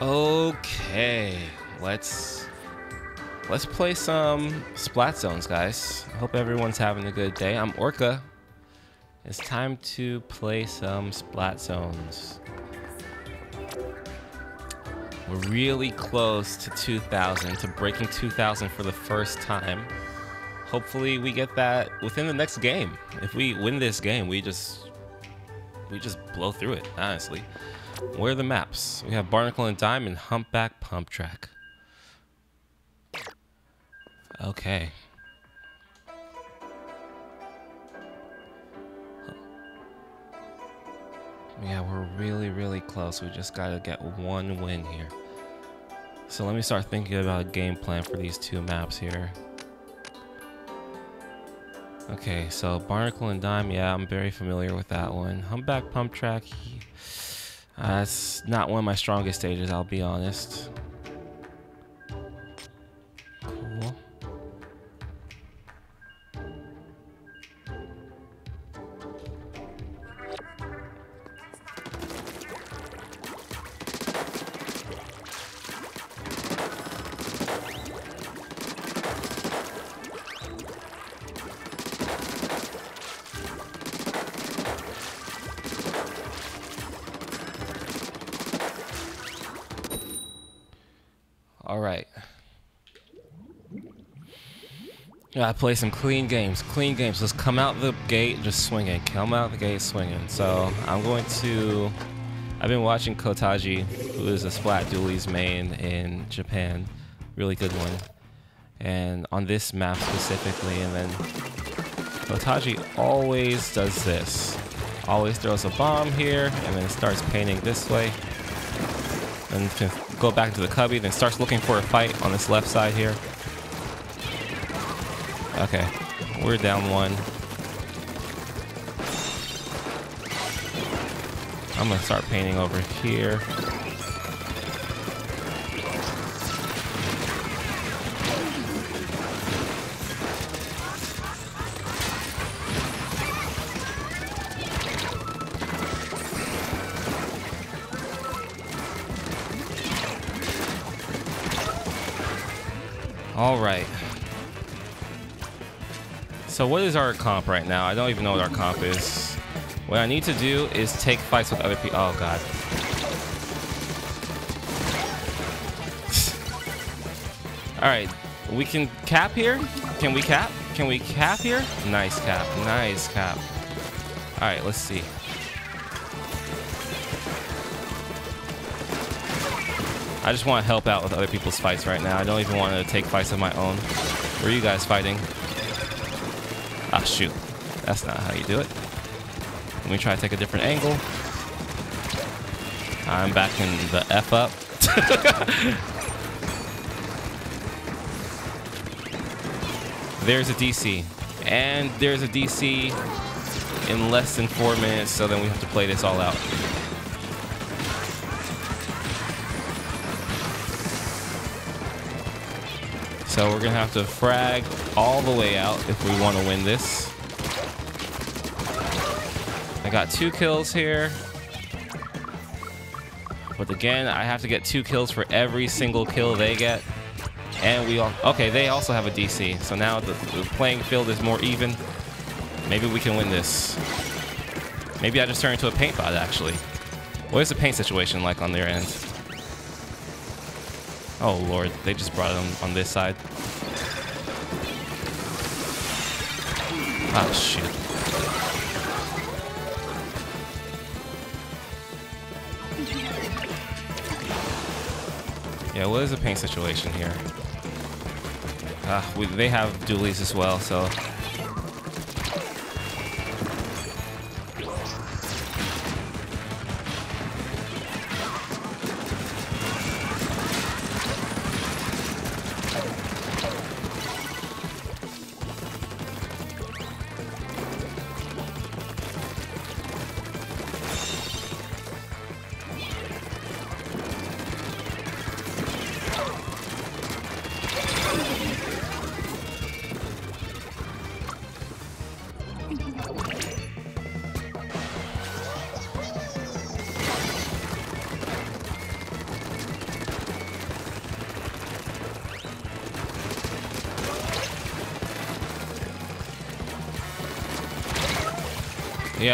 Okay, let's let's play some Splat Zones, guys. I hope everyone's having a good day. I'm Orka. It's time to play some Splat Zones. We're really close to 2,000, to breaking 2,000 for the first time. Hopefully, we get that within the next game. If we win this game, we just we just blow through it. Honestly. Where are the maps? We have Barnacle and Dime and Humpback Pump Track. Okay. Yeah, we're really, really close. We just gotta get one win here. So let me start thinking about a game plan for these two maps here. Okay, so Barnacle and Dime, yeah, I'm very familiar with that one. Humpback Pump Track, Uh, that's not one of my strongest stages, I'll be honest. Gotta play some clean games. Clean games. Let's come out the gate just swinging. Come out the gate swinging. So I'm going to. I've been watching Kotaji, who is a Splat Dualies main in Japan. Really good one. And on this map specifically, and then Kotaji always does this. Always throws a bomb here, and then starts painting this way. And go back to the cubby, then starts looking for a fight on this left side here. Okay, we're down one. I'm gonna start painting over here. So what is our comp right now? I don't even know what our comp is. What I need to do is take fights with other people. Oh god. All right, we can cap here. Can we cap? Can we cap here? Nice cap. Nice cap. All right, let's see. I just want to help out with other people's fights right now. I don't even want to take fights of my own. Where are you guys fighting? That's not how you do it. Let me try to take a different angle. I'm backing the F up. there's a DC. And there's a DC in less than four minutes, so then we have to play this all out. So we're gonna have to frag all the way out if we want to win this. I got two kills here. But again, I have to get two kills for every single kill they get. And we all, okay, they also have a DC. So now the, the playing field is more even. Maybe we can win this. Maybe I just turn into a paint bot, actually. What is the paint situation like on their end? Oh lord, they just brought them on this side. Ah, oh shit. Yeah, what is the paint situation here? Uh, we, they have dualies as well, so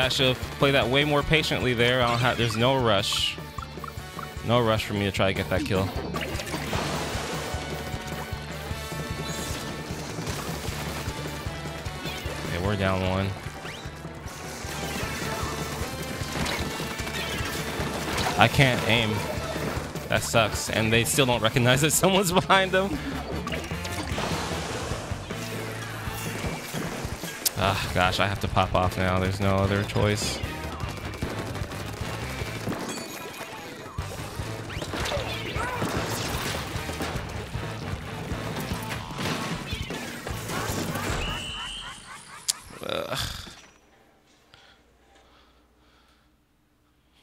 I should have played that way more patiently there. I don't have. There's no rush. No rush for me to try to get that kill. Okay, we're down one. I can't aim. That sucks. And they still don't recognize that someone's behind them. Ah, gosh, I have to pop off now. There's no other choice. Ugh.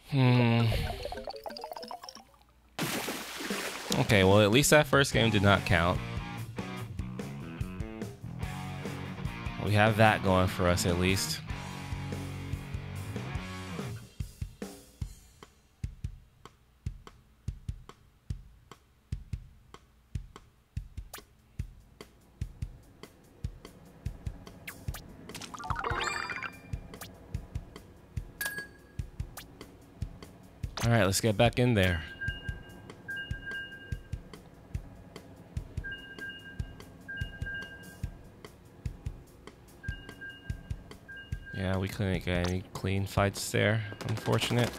Hmm. Okay, well, at least that first game did not count. We have that going for us at least. All right, let's get back in there. Couldn't get any clean fights there. Unfortunate.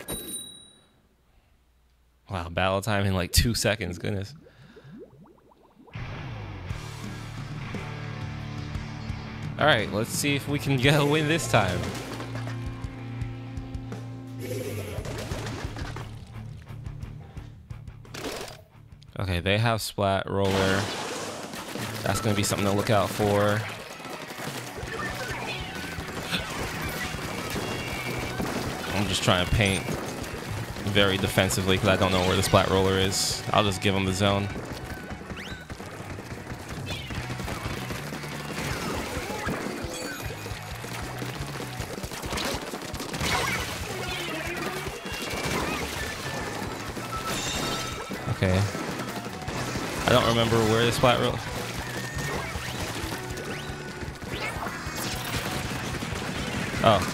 Wow, battle time in like two seconds. Goodness. All right, let's see if we can get a win this time. Okay, they have Splat Roller. That's going to be something to look out for. Just trying to paint very defensively because I don't know where the Splat Roller is. I'll just give him the zone. Okay. I don't remember where the Splat Roller... Oh.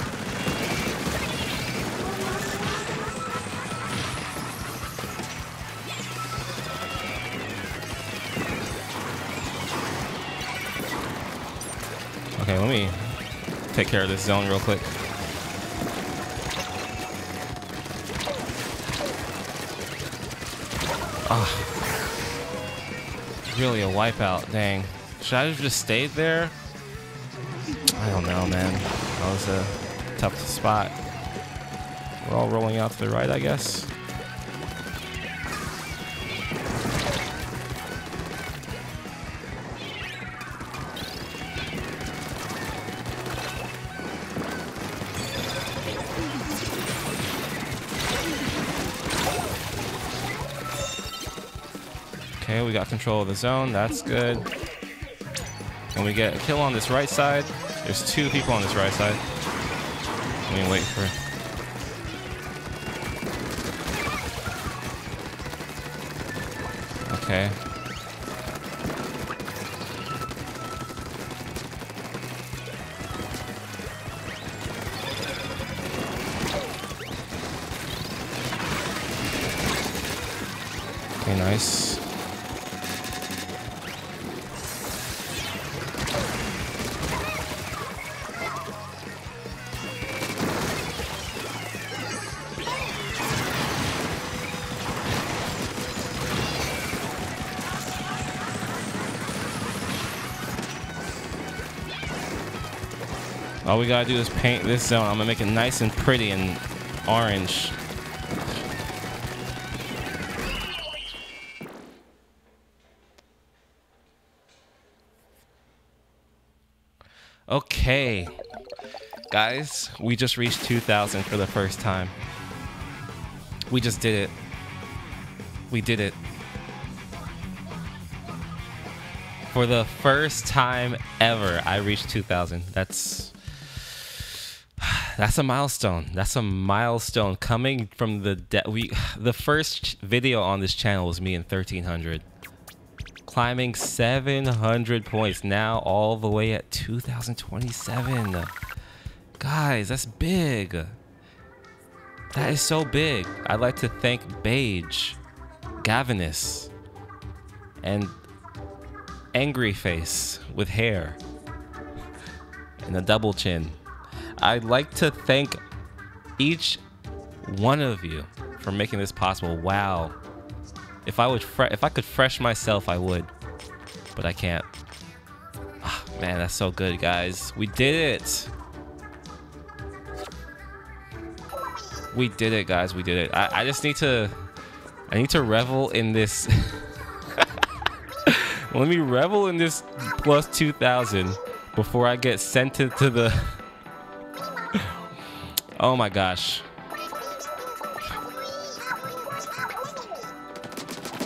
Care of this zone real quick. Ah. Really a wipeout, dang. Should I have just stayed there? I don't know, man. That was a tough spot. We're all rolling out to the right, I guess. Got control of the zone. That's good. And we get a kill on this right side. There's two people on this right side. Let me wait for... we gotta do is paint this zone. I'm gonna make it nice and pretty and orange. Okay. Guys, we just reached 2,000 for the first time. We just did it. We did it. For the first time ever, I reached 2,000. That's that's a milestone. That's a milestone coming from the de- we. The first video on this channel was me in 1300, climbing 700 points. Now all the way at 2027. Guys, that's big. That is so big. I'd like to thank Beige, Gavinus, and Angry Face with hair and a double chin. I'd like to thank each one of you for making this possible. Wow. If I would if I could fresh myself, I would. But I can't. Oh, man, that's so good, guys. We did it. We did it, guys. We did it. I, I just need to I need to revel in this Let me revel in this plus 2000 before I get sent into the Oh my gosh.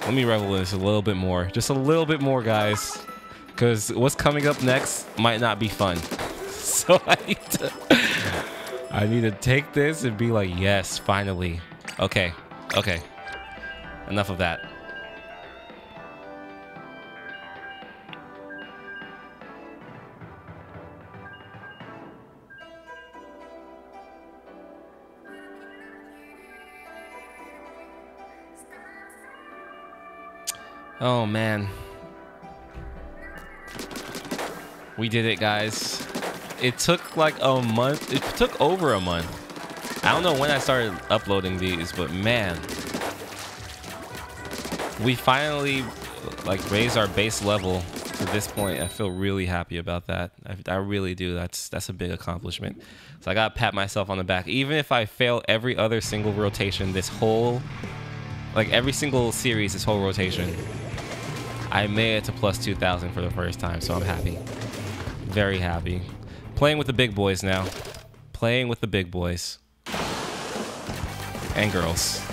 Let me revel in this a little bit more. Just a little bit more, guys. Because what's coming up next might not be fun. So I need to... I need to take this and be like, yes, finally. Okay, okay. Enough of that. Oh man. We did it, guys. It took like a month. It took over a month. I don't know when I started uploading these, but man. We finally like raised our base level to this point. I feel really happy about that. I, I really do. That's that's a big accomplishment. So I gotta pat myself on the back. Even if I fail every other single rotation, this whole like every single series, this whole rotation, I made it to plus 2,000 for the first time, so I'm happy. Very happy. Playing with the big boys now. Playing with the big boys. And girls.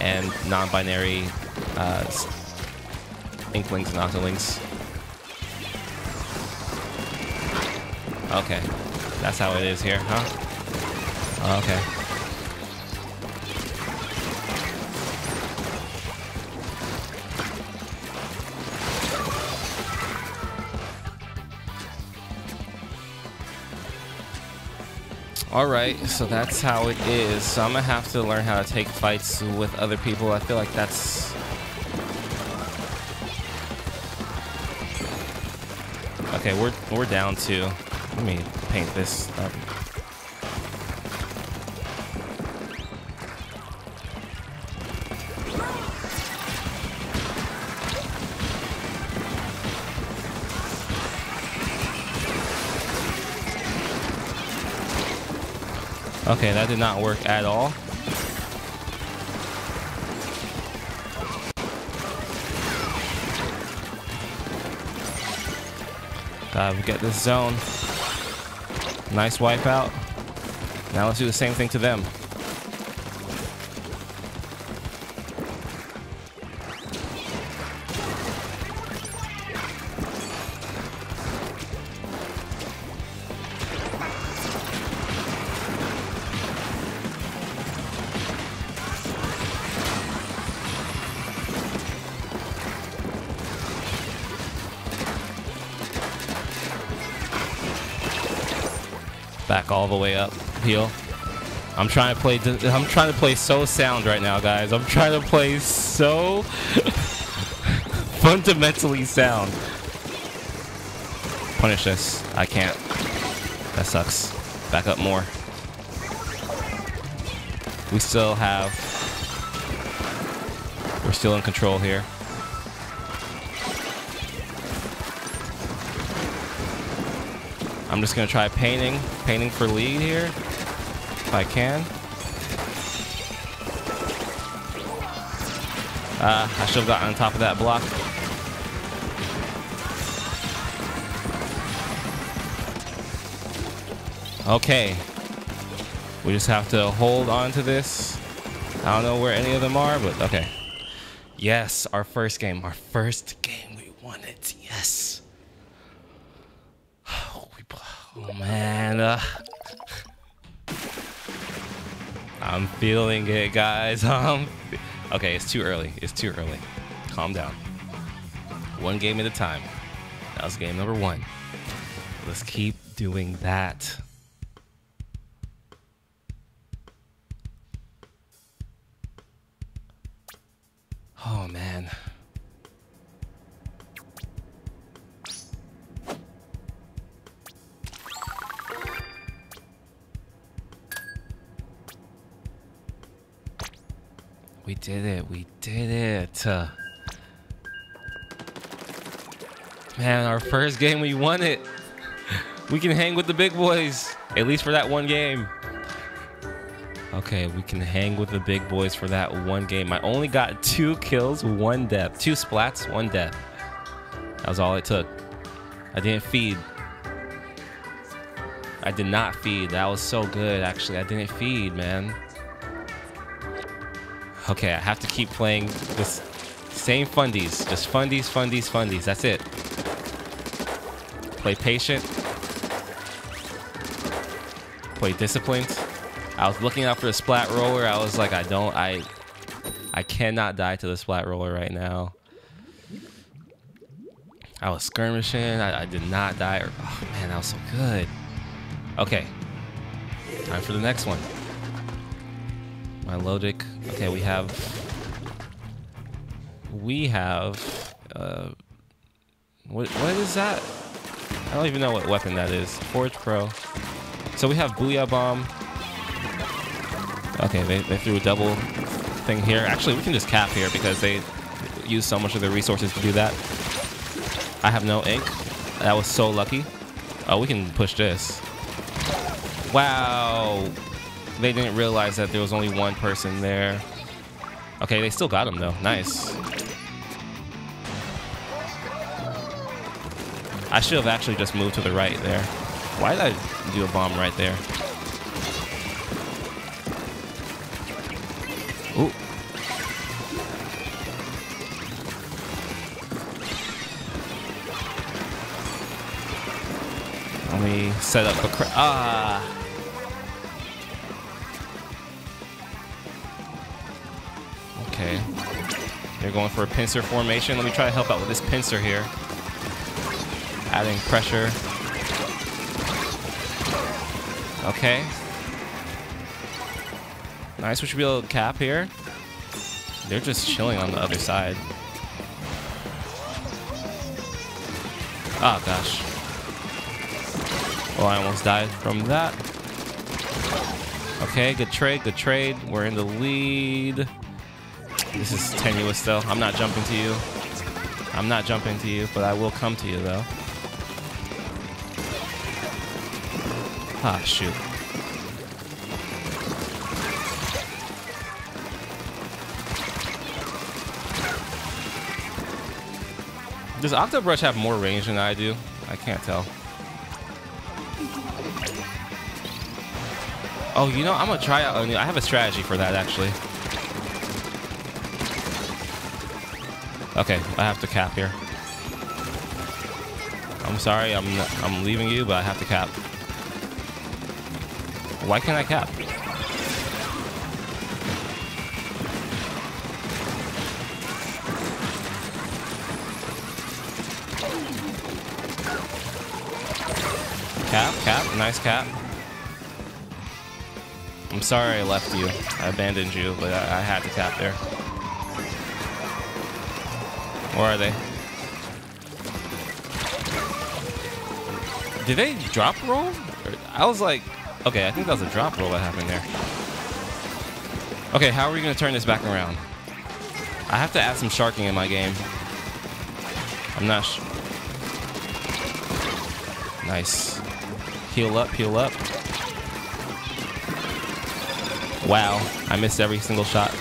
And non-binary uh, inklings and octolings. Okay. That's how it is here, huh? Okay. Alright, so that's how it is. So I'm gonna have to learn how to take fights with other people. I feel like that's... Okay, we're, we're down to... Let me paint this up. Okay, that did not work at all. Gotta get this zone. Nice wipeout. Now let's do the same thing to them. I'm trying to play. I'm trying to play so sound right now, guys. I'm trying to play so fundamentally sound. Punish this. I can't. That sucks. Back up more. We still have. We're still in control here. I'm just gonna try painting, painting for lead here, if I can. Uh, I should have gotten on top of that block. Okay. We just have to hold on to this. I don't know where any of them are, but okay. Yes, our first game. Our first game. We won it. Yes. Oh man, uh, I'm feeling it, guys. Um, okay, it's too early. It's too early. Calm down. One game at a time. That was game number one. Let's keep doing that. Oh, man. We did it. We did it. Uh, man, our first game, we won it. We can hang with the big boys, at least for that one game. Okay, we can hang with the big boys for that one game. I only got two kills, one death. Two splats, one death. That was all it took. I didn't feed. I did not feed. That was so good, actually. I didn't feed, man. Okay, I have to keep playing this same fundies. Just fundies, fundies, fundies. That's it. Play patient. Play disciplined. I was looking out for the splat roller. I was like, I don't, I, I cannot die to the splat roller right now. I was skirmishing. I, I did not die. Oh man, that was so good. Okay, time for the next one. Milotic. Okay, we have. We have. Uh, what what is that? I don't even know what weapon that is. Forge Pro. So we have Booyah Bomb. Okay, they, they threw a double thing here. Actually, we can just cap here because they use so much of their resources to do that. I have no ink. That was so lucky. Oh, we can push this. Wow. They didn't realize that there was only one person there. Okay, they still got him though. Nice. I should have actually just moved to the right there. Why did I do a bomb right there? Ooh. Let me set up a cra- ah. Okay. They're going for a pincer formation. Let me try to help out with this pincer here. Adding pressure. Okay. Nice, we should be able to cap here. They're just chilling on the other side. Oh gosh. Oh, I almost died from that. Okay, good trade, good trade. We're in the lead. This is tenuous though. I'm not jumping to you. I'm not jumping to you, but I will come to you though. Ah, shoot. Does Octobrush have more range than I do? I can't tell. Oh, you know, I'm gonna try out. I have a strategy for that actually. Okay, I have to cap here. I'm sorry, I'm I'm leaving you, but I have to cap. Why can't I cap? Cap, cap, nice cap. I'm sorry I left you. I abandoned you, but I, I had to cap there. Where are they? Did they drop roll? I was like, okay, I think that was a drop roll that happened there. Okay, how are we gonna turn this back around? I have to add some sharking in my game. I'm not Nice. Heal up, heal up. Wow, I missed every single shot.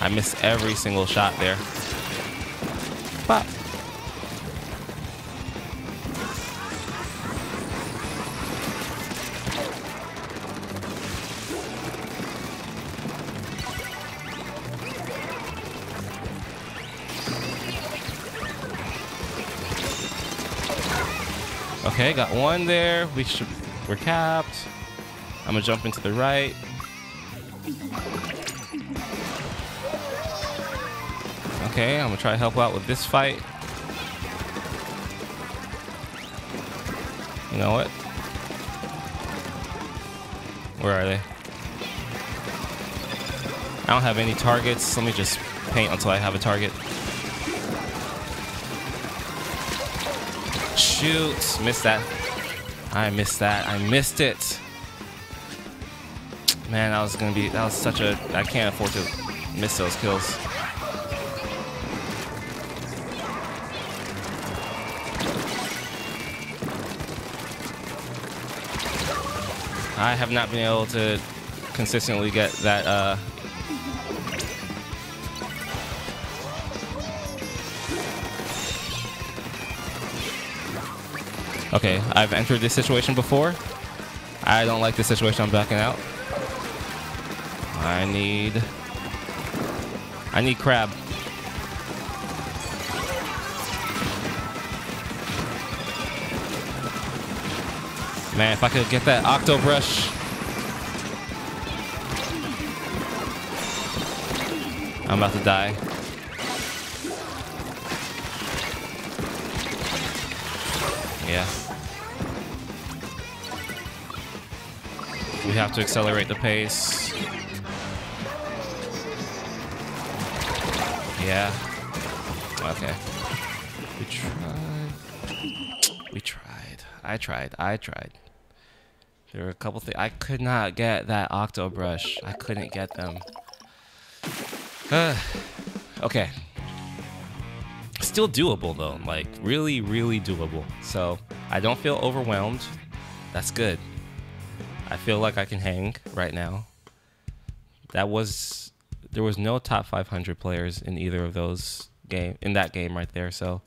I missed every single shot there. Okay, got one there. We should we're capped. I'm gonna jump into the right. Okay, I'm gonna try to help out with this fight. You know what? Where are they? I don't have any targets. Let me just paint until I have a target. Shoot! Missed that. I missed that. I missed it. Man, that was gonna be. That was such a. I can't afford to miss those kills. I have not been able to consistently get that uh, Okay, I've entered this situation before. I don't like this situation. I'm backing out. I need... I need crab. Man, if I could get that octo brush. I'm about to die. Have to accelerate the pace. Yeah. Okay. We tried. We tried. I tried. I tried. There were a couple things. I could not get that octo brush. I couldn't get them. Uh, okay. Still doable though. Like really, really doable. So I don't feel overwhelmed. That's good. I feel like I can hang right now. That was there was no top 500 players in either of those game in that game right there. So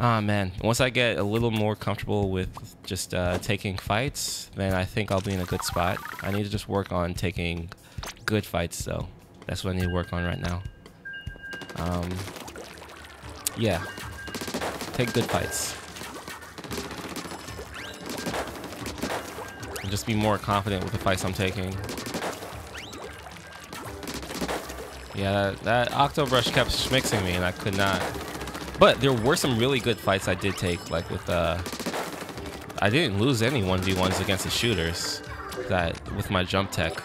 Ah, man. Once I get a little more comfortable with just uh, taking fights, then I think I'll be in a good spot. I need to just work on taking good fights, though. That's what I need to work on right now. Um, yeah. Take good fights. And just be more confident with the fights I'm taking. Yeah, that, that Octo Brush kept schmixing me, and I could not but there were some really good fights I did take, like with uh, I didn't lose any 1v1s against the shooters. That with my jump tech,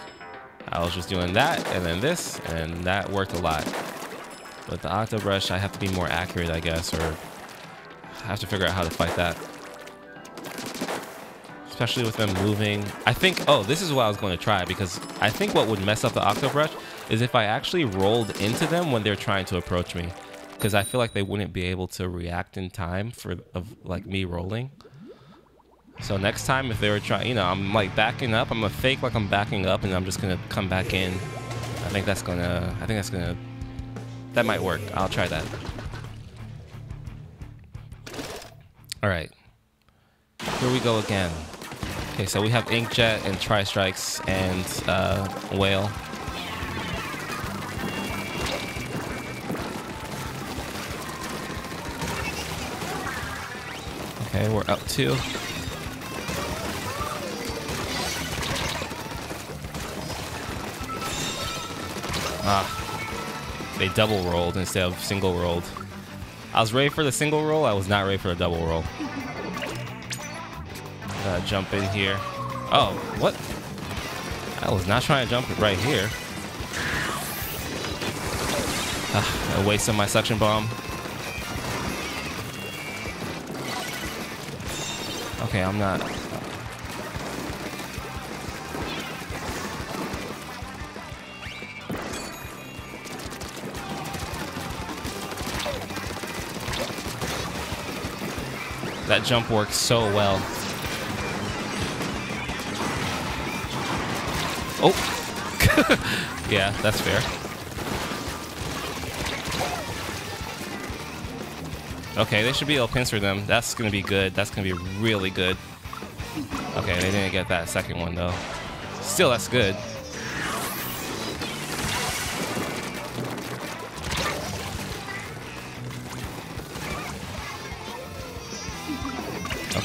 I was just doing that and then this, and that worked a lot. But the octo brush, I have to be more accurate, I guess, or I have to figure out how to fight that. Especially with them moving. I think, oh, this is what I was going to try because I think what would mess up the octo brush is if I actually rolled into them when they're trying to approach me because I feel like they wouldn't be able to react in time for of like me rolling. So next time, if they were trying, you know, I'm like backing up. I'm gonna fake like I'm backing up, and I'm just gonna come back in. I think that's gonna. I think that's gonna. That might work. I'll try that. All right. Here we go again. Okay, so we have Inkjet and Tri Strikes and uh, Whale. Okay, we're up two. Ah, they double rolled instead of single rolled. I was ready for the single roll. I was not ready for the double roll. Gotta jump in here. Oh, what? I was not trying to jump right here. Ah, I wasted my suction bomb. Okay, I'm not. That jump works so well. Oh! yeah, that's fair. Okay, they should be able to pincer them. That's going to be good. That's going to be really good. Okay, they didn't get that second one, though. Still, that's good.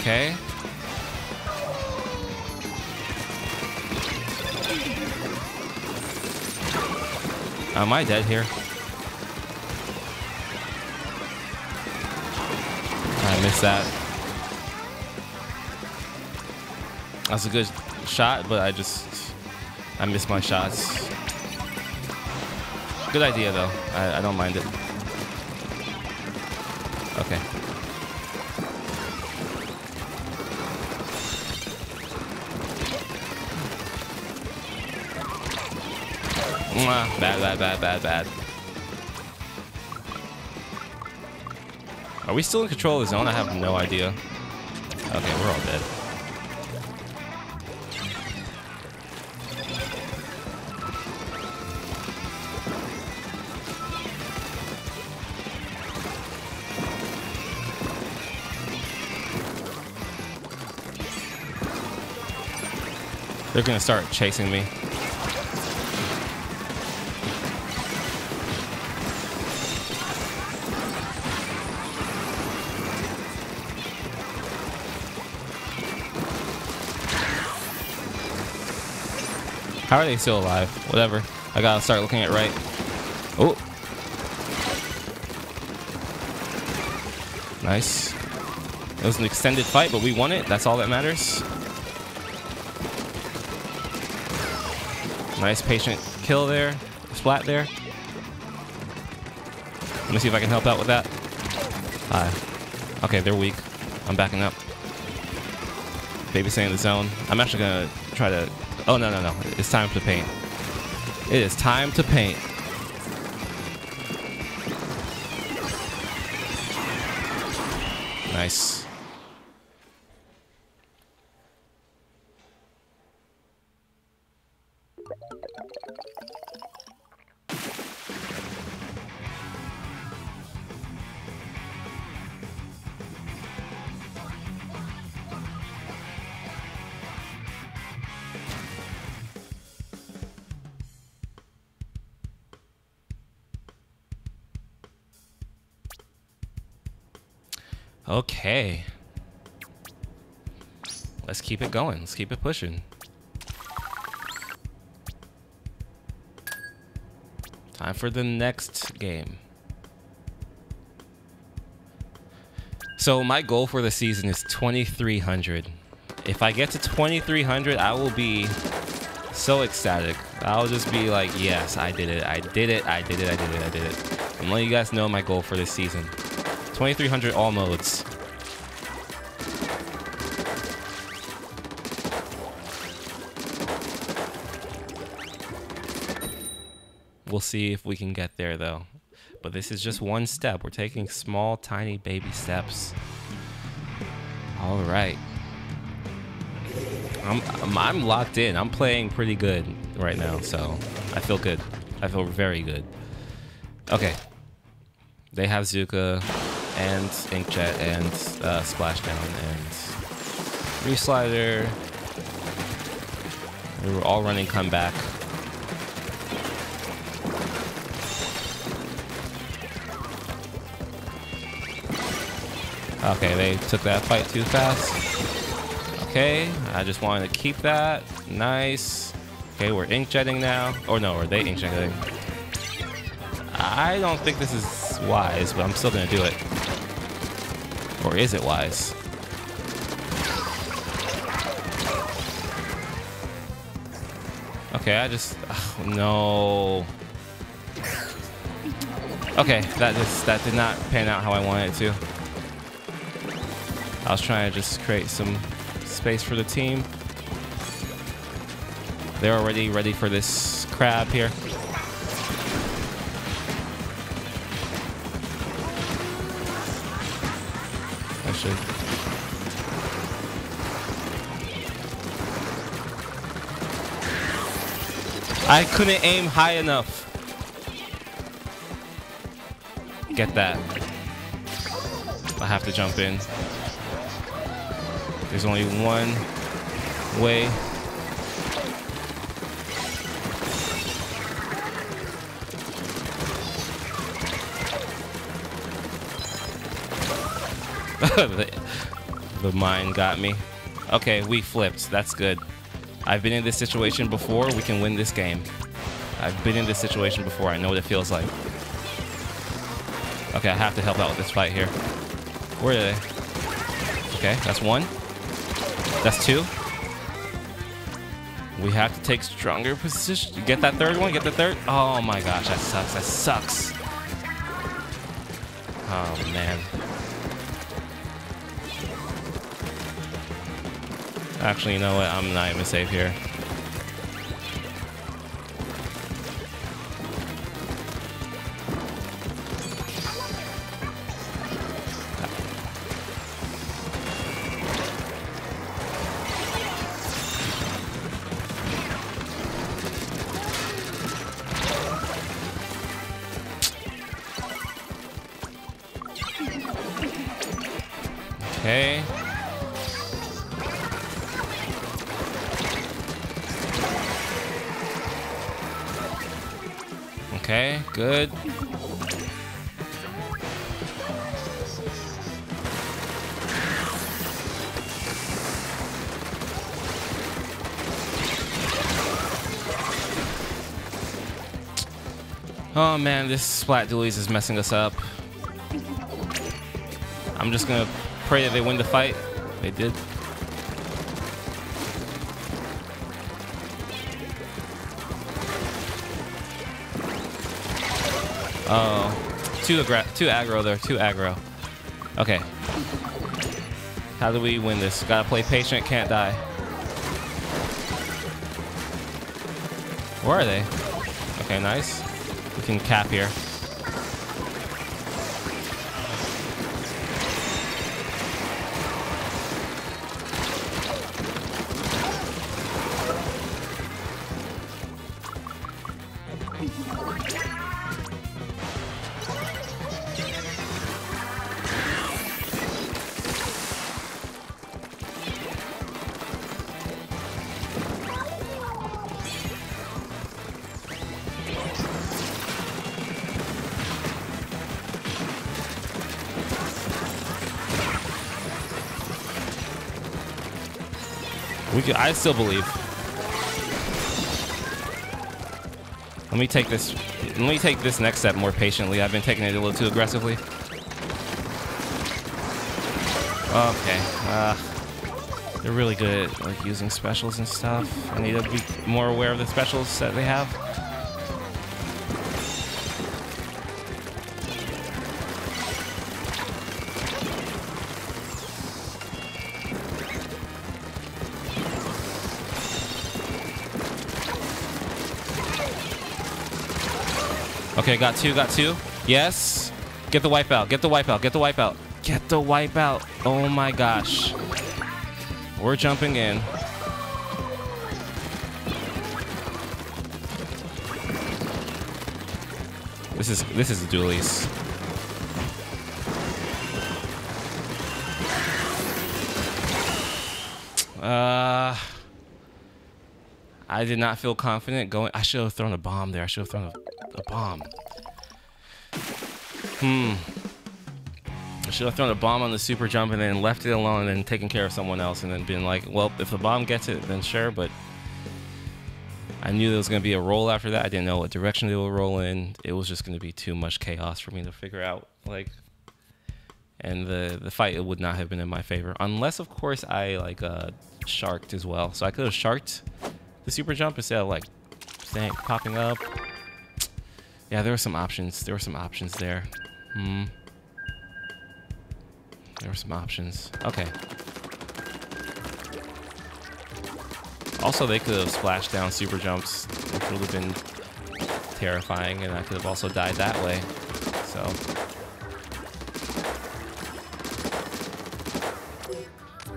Okay. Am I dead here? I missed that. That's a good shot, but I just I missed my shots. Good idea, though. I, I don't mind it. Bad, bad, bad, bad, bad. Are we still in control of the zone? I have no idea. Okay, we're all dead. They're gonna start chasing me. How are they still alive? Whatever. I gotta start looking at right. Oh. Nice. It was an extended fight, but we won it. That's all that matters. Nice patient kill there. Splat there. Let me see if I can help out with that. Hi. Okay, they're weak. I'm backing up. Babysitting the zone. I'm actually gonna try to Oh, no, no, no. It's time to paint. It is time to paint. Nice. Keep it going. Let's keep it pushing. Time for the next game. So my goal for the season is 2300. If I get to 2300, I will be so ecstatic. I'll just be like, yes, I did it. I did it. I did it. I did it. I did it. I'm letting you guys know my goal for this season. 2300 all modes. We'll see if we can get there though. But this is just one step. We're taking small, tiny baby steps. All right. I'm, I'm, I'm locked in. I'm playing pretty good right now, so I feel good. I feel very good. Okay. They have Zuka and Inkjet and uh, Splashdown and Reefslider. We were all running comeback. Okay, they took that fight too fast. Okay, I just wanted to keep that. Nice. Okay, we're inkjetting now. Or no, are they inkjetting? I don't think this is wise, but I'm still gonna do it. Or is it wise? Okay, I just... Oh, no. Okay, that just that did not pan out how I wanted it to. I was trying to just create some space for the team. They're already ready for this crab here. Actually. I couldn't aim high enough. Get that. I have to jump in. There's only one way. the, the mine got me. Okay, we flipped. That's good. I've been in this situation before. We can win this game. I've been in this situation before. I know what it feels like. Okay, I have to help out with this fight here. Where are they? Okay, that's one. That's two. We have to take stronger position. Get that third one. Get the third. Oh my gosh, that sucks. That sucks. Oh man. Actually, you know what? I'm not even safe here. This Splat Dualies is messing us up. I'm just gonna pray that they win the fight. They did. Uh, oh, too aggra too aggro there, too aggro. Okay. How do we win this? Gotta play patient, can't die. Where are they? Okay, nice. Can cap here. I still believe. Let me take this. Let me take this next step more patiently. I've been taking it a little too aggressively. Okay. Uh, they're really good at like using specials and stuff. I need to be more aware of the specials that they have. Okay, got two, got two. Yes. Get the wipeout, get the wipeout, get the wipeout. Get the wipeout. Oh my gosh. We're jumping in. This is this is dualies. Uh I did not feel confident going. I should have thrown a bomb there. I should have thrown a, a bomb. Hmm. I should have thrown a bomb on the super jump and then left it alone and then taken care of someone else and then been like, well, if the bomb gets it, then sure, but I knew there was going to be a roll after that. I didn't know what direction they would roll in. It was just going to be too much chaos for me to figure out. Like, and the the fight would not have been in my favor unless, of course, I like uh sharked as well. So I could have sharked the super jump instead of like staying, popping up. Yeah, there were some options. There were some options there. Hmm. There were some options. Okay. Also, they could have splashed down super jumps, which would have been terrifying, and I could have also died that way. So.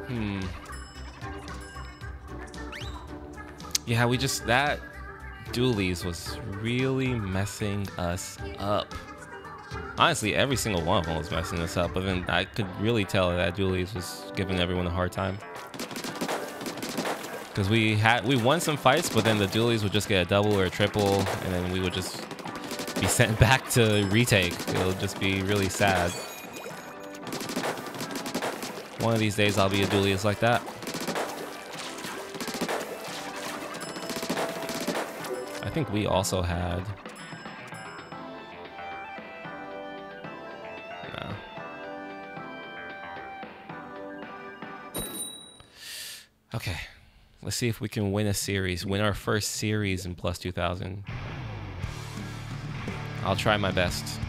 Hmm. Yeah, we just that dualies was really messing us up. Honestly, every single one of them was messing us up, but then I could really tell that dualies was giving everyone a hard time. Because we had we won some fights, but then the dualies would just get a double or a triple, and then we would just be sent back to retake. It'll just be really sad. One of these days I'll be a dualies like that. Think we also had. No. Okay. Let's see if we can win a series, win our first series in plus 2000. I'll try my best.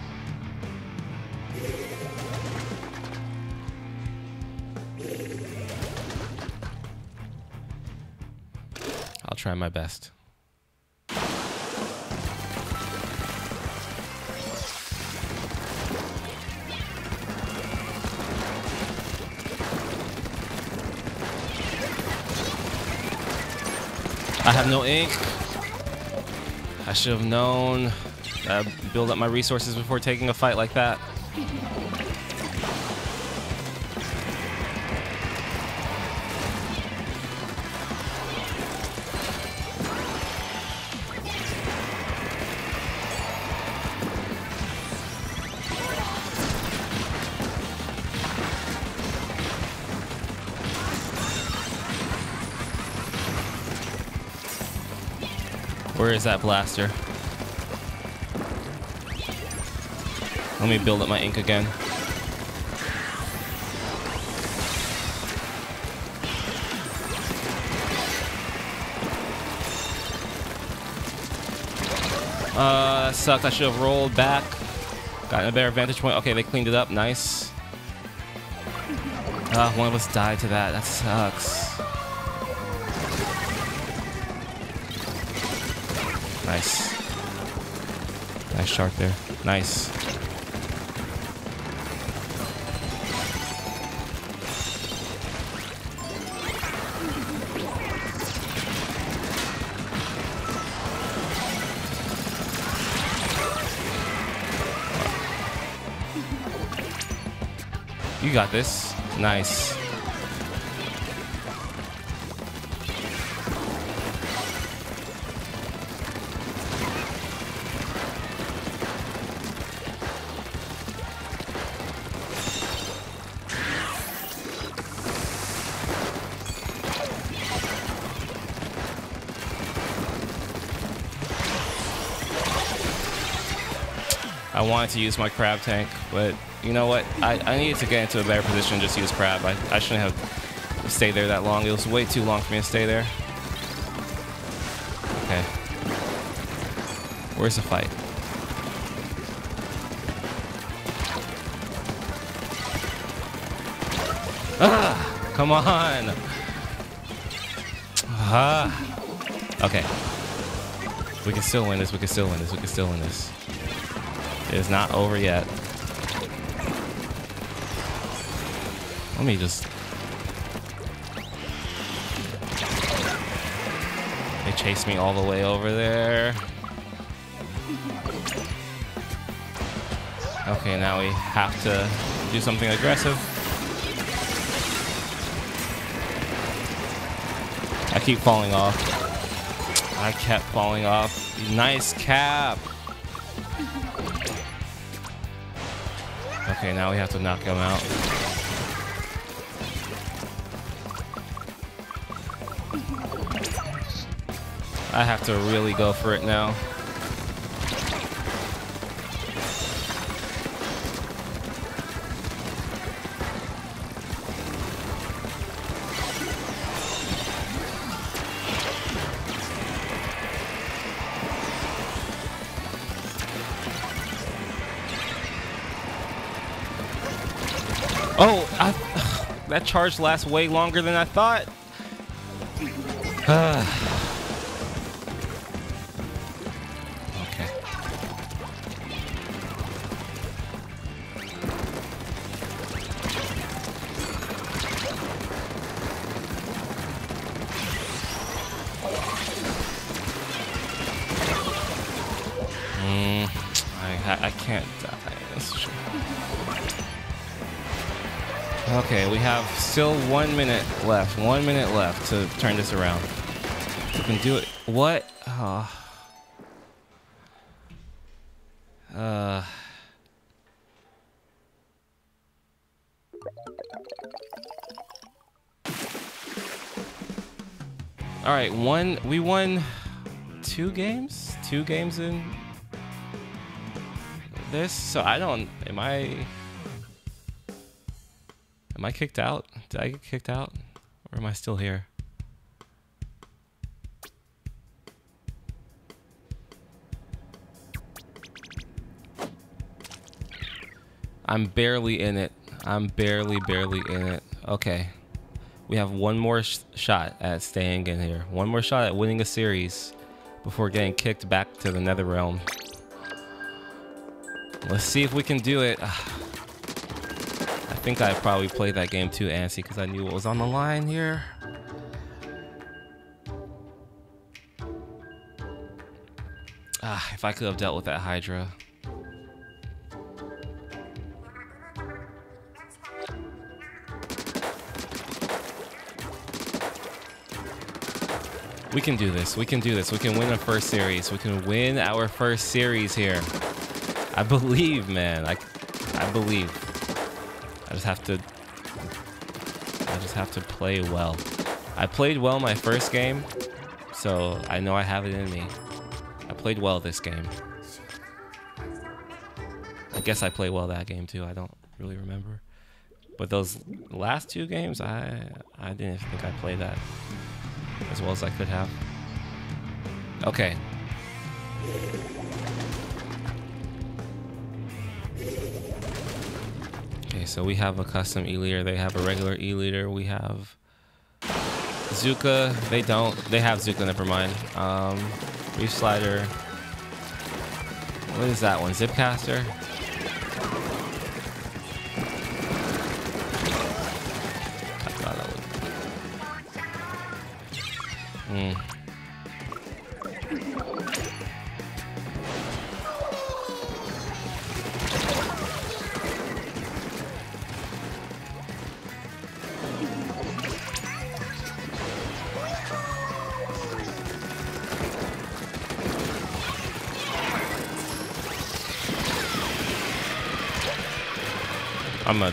I'll try my best. I have no ink. I should have known. Uh, build up my resources before taking a fight like that. Where is that blaster? Let me build up my ink again. Uh, that sucked. I should have rolled back. Gotten a better vantage point. Okay, they cleaned it up. Nice. Uh, one of us died to that. That sucks. Nice shark there. Nice. You got this. Nice. Wanted to use my crab tank, but you know what? I, I needed to get into a better position just use crab. I, I shouldn't have stayed there that long. It was way too long for me to stay there. Okay. Where's the fight? Ah! Come on! Ah! Okay. We can still win this. We can still win this. We can still win this. It is not over yet. Let me just... They chased me all the way over there. Okay, now we have to do something aggressive. I keep falling off. I kept falling off. Nice cap. Now we have to knock him out. I have to really go for it now. Charge lasts way longer than I thought. still one minute left. One minute left to turn this around. We can do it. What? Oh. Uh. All right, one. We won two games. Two games in this. So I don't. Am I? Am I kicked out? Did I get kicked out? Or am I still here? I'm barely in it. I'm barely, barely in it. Okay. We have one more sh shot at staying in here. One more shot at winning a series before getting kicked back to the nether realm. Let's see if we can do it. Ah. I think I probably played that game too antsy because I knew what was on the line here. Ah, if I could have dealt with that Hydra. We can do this. We can do this. We can win a first series. We can win our first series here. I believe, man. I, I believe. I just have to. I just have to play well. I played well my first game, so I know I have it in me. I played well this game. I guess I played well that game too. I don't really remember. But those last two games, I I didn't think I played that as well as I could have. Okay. Okay, so we have a custom E-liter. They have a regular E-liter. We have Zuka. They don't. They have Zuka, never mind. Um, Reefslider. What is that one? Zipcaster?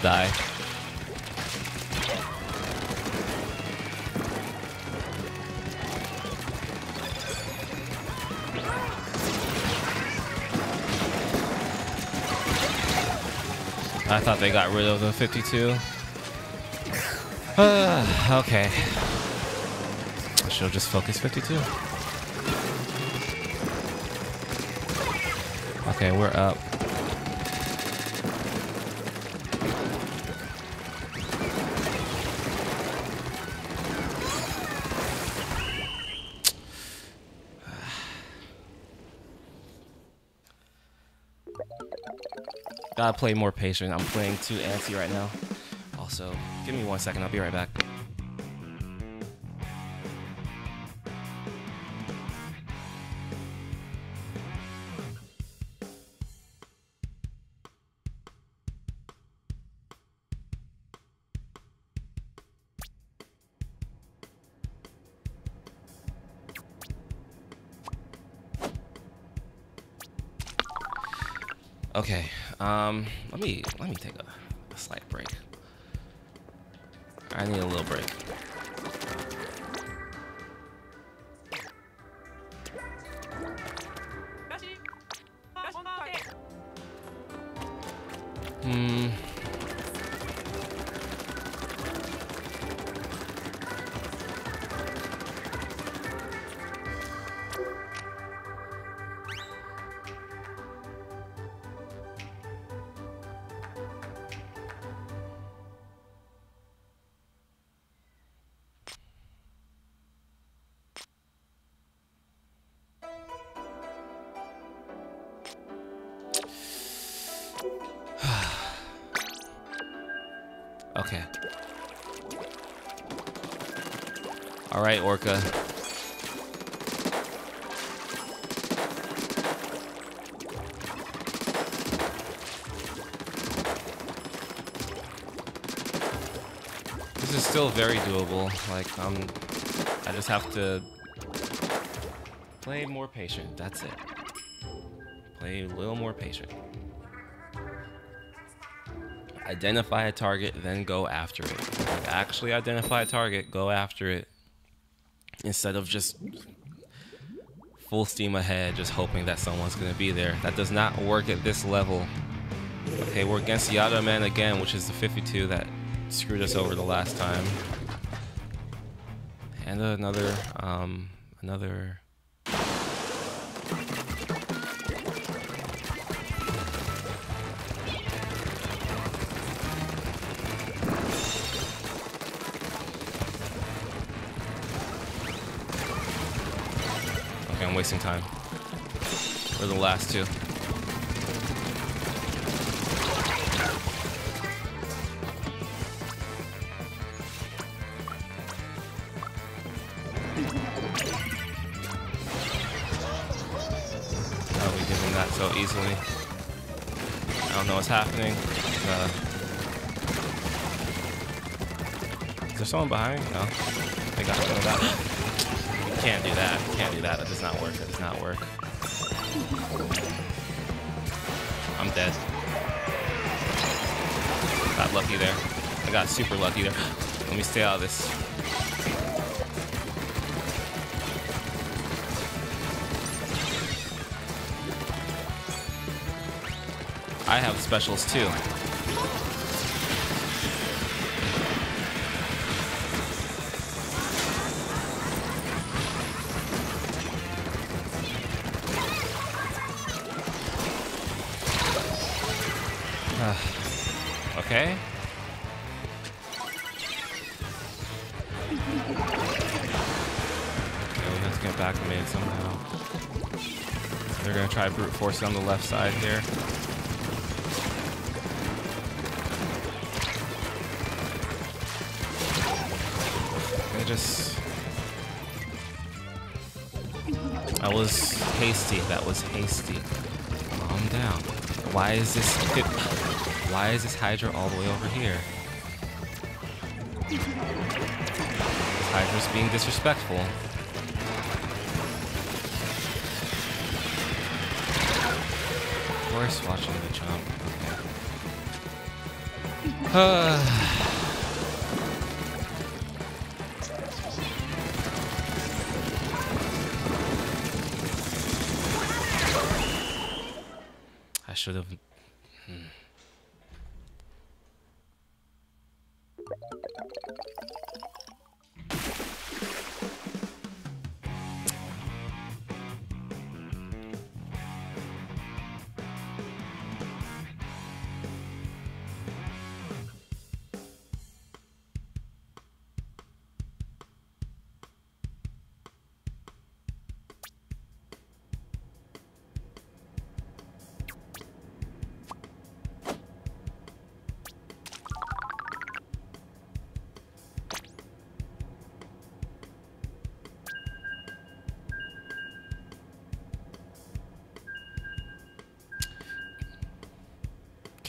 Gonna die. I thought they got rid of the 52. Uh, okay. Have just focus 52. Okay, we're up. Gotta play more patient. I'm playing too antsy right now. Also, give me one second. I'll be right back. Um, let me let me take a, All right, Orka. This is still very doable. Like, um, I just have to play more patient. That's it. Play a little more patient identify a target, then go after it. Like actually identify a target, go after it. Instead of just full steam ahead, just hoping that someone's gonna be there. That does not work at this level. Okay, we're against the Yada Man again, which is the 52 that screwed us over the last time. And another, um, another wasting time. Or the last two. How are we doing that so easily? I don't know what's happening. Uh, is there someone behind? No. I got one of that. Can't do that. Can't do that. That does not work. That does not work. I'm dead. Got lucky there. I got super lucky there. Let me stay out of this. I have specials too. On the left side here. I just That was hasty. That was hasty. Calm down. Why is this why is this Hydra all the way over here? Hydra's being disrespectful. Course, watching the jump. Okay. I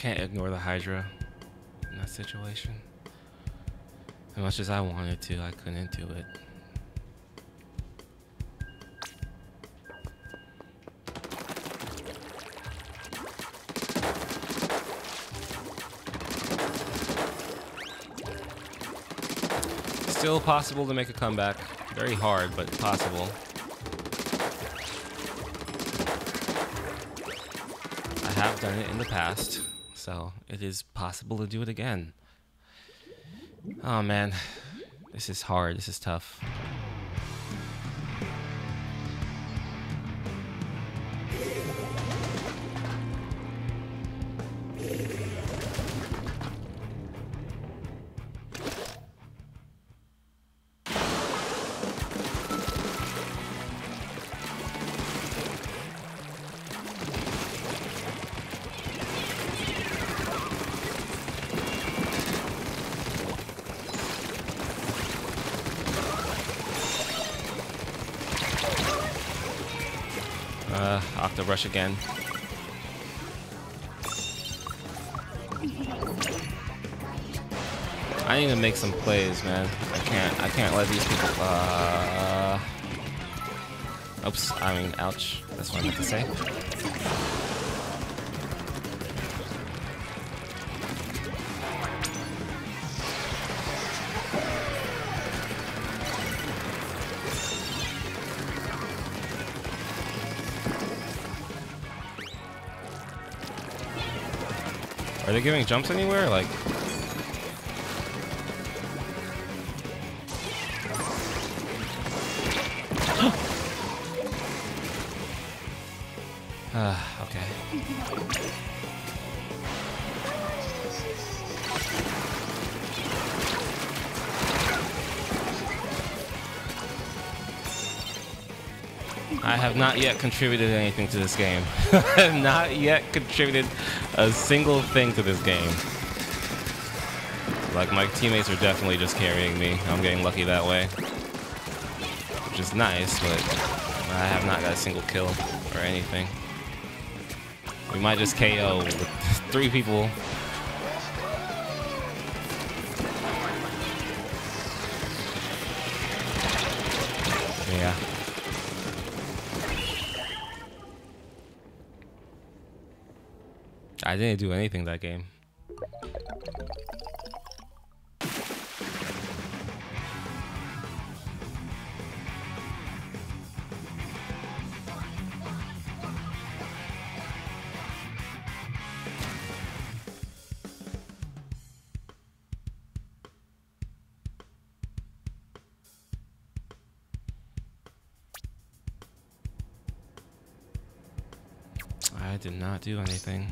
Can't ignore the Hydra in that situation. As much as I wanted to, I couldn't do it. Still possible to make a comeback. Very hard, but possible. I have done it in the past, so it is possible to do it again. Oh man, this is hard. This is tough. Again. I need to make some plays, man. I can't. I can't let these people. Uh. Oops. I mean, ouch. That's what I meant to say. They giving jumps anywhere? Like. Not yet contributed anything to this game. Not yet contributed a single thing to this game. Like, my teammates are definitely just carrying me. I'm getting lucky that way. Which is nice, but I have not got a single kill or anything. We might just KO with three people. Didn't do anything that game. I did not do anything.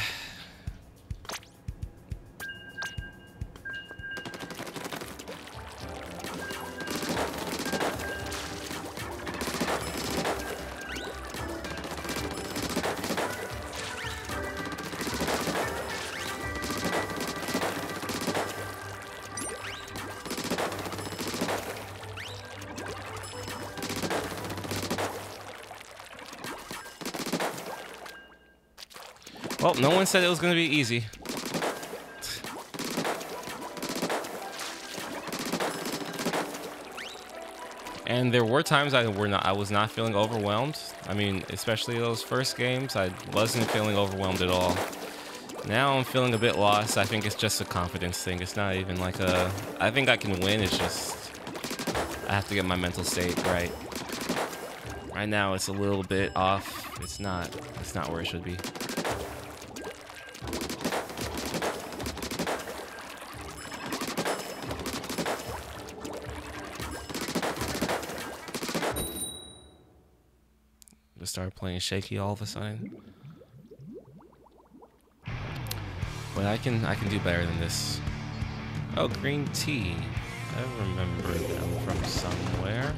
Well, no one said it was going to be easy. And there were times I were not I was not feeling overwhelmed. I mean, especially those first games, I wasn't feeling overwhelmed at all. Now I'm feeling a bit lost. I think it's just a confidence thing. It's not even like a I think I can win. It's just I have to get my mental state right. Right now it's a little bit off. It's not it's not where it should be. Playing shaky all of a sudden. But I can I can do better than this. Oh, green tea. I remember them from somewhere.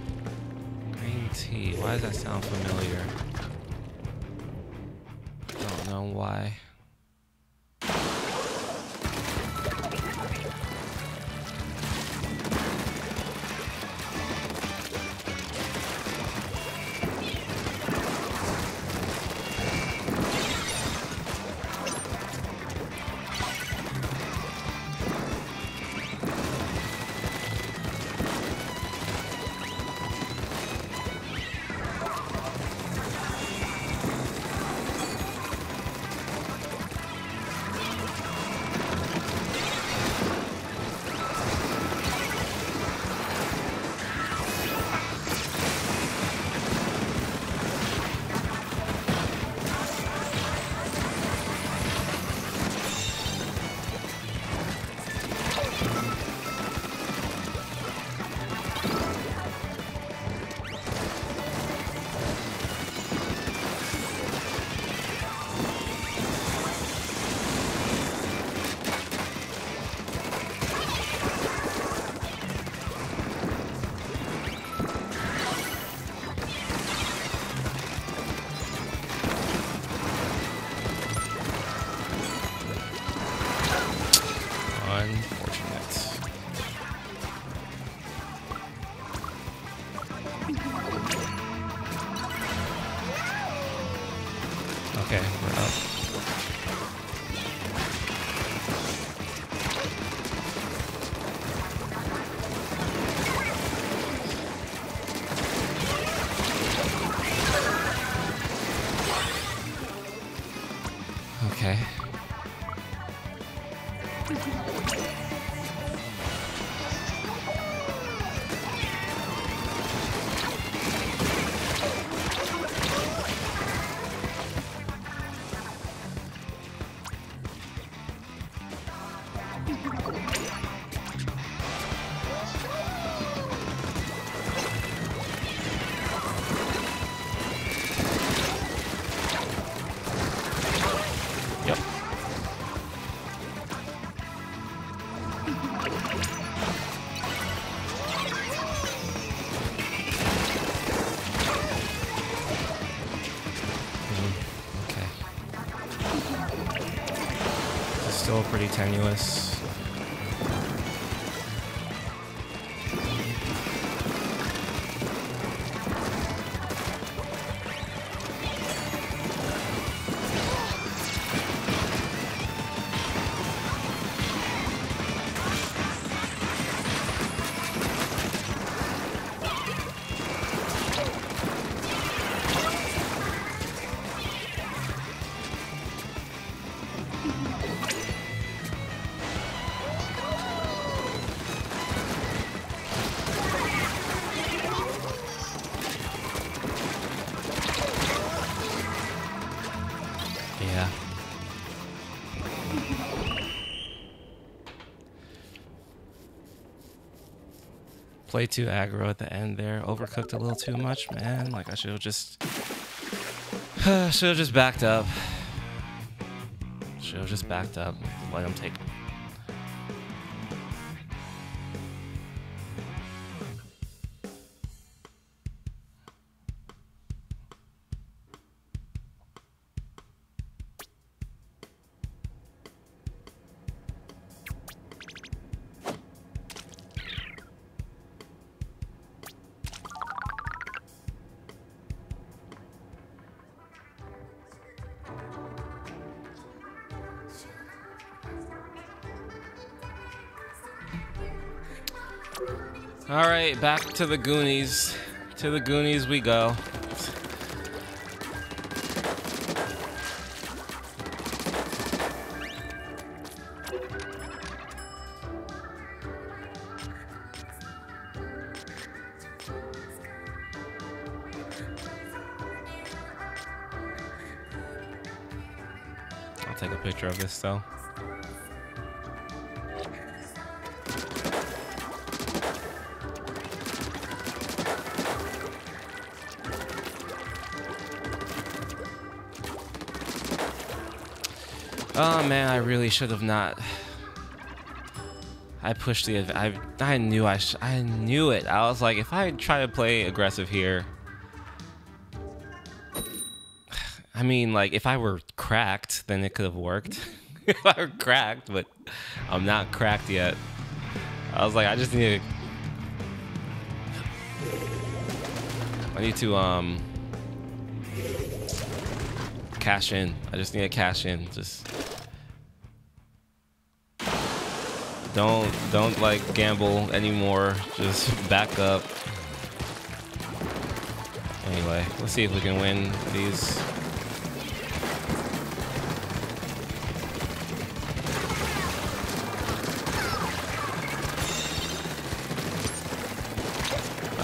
Green tea. Why does that sound familiar? Don't know why. Still pretty tenuous. Play too aggro at the end there. Overcooked a little too much, man. Like I should have just should have just backed up. Should have just backed up. Let him take back to the Goonies. To the Goonies we go. I'll take a picture of this though. Really should have not. I pushed the. I I knew I I knew it. I was like, if I try to play aggressive here. I mean, like if I were cracked, then it could have worked. if I were cracked, but I'm not cracked yet. I was like, I just need to. I need to um cash in. I just need to cash in. Just don't don't like gamble anymore. Just back up. Anyway, let's see if we can win these.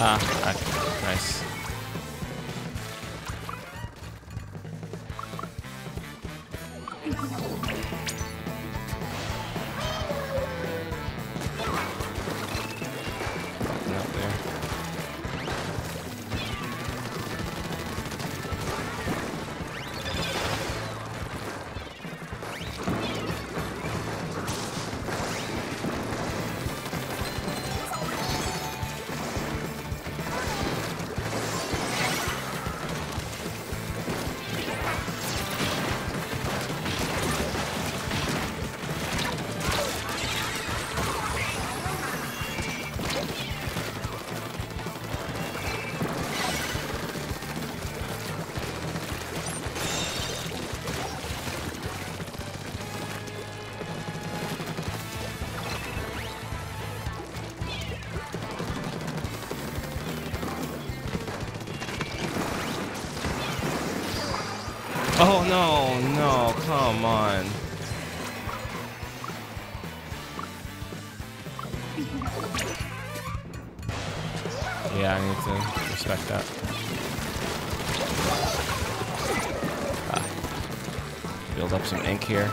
Ah, nice. Oh no, no, come on. Yeah, I need to respect that. Ah. Build up some ink here.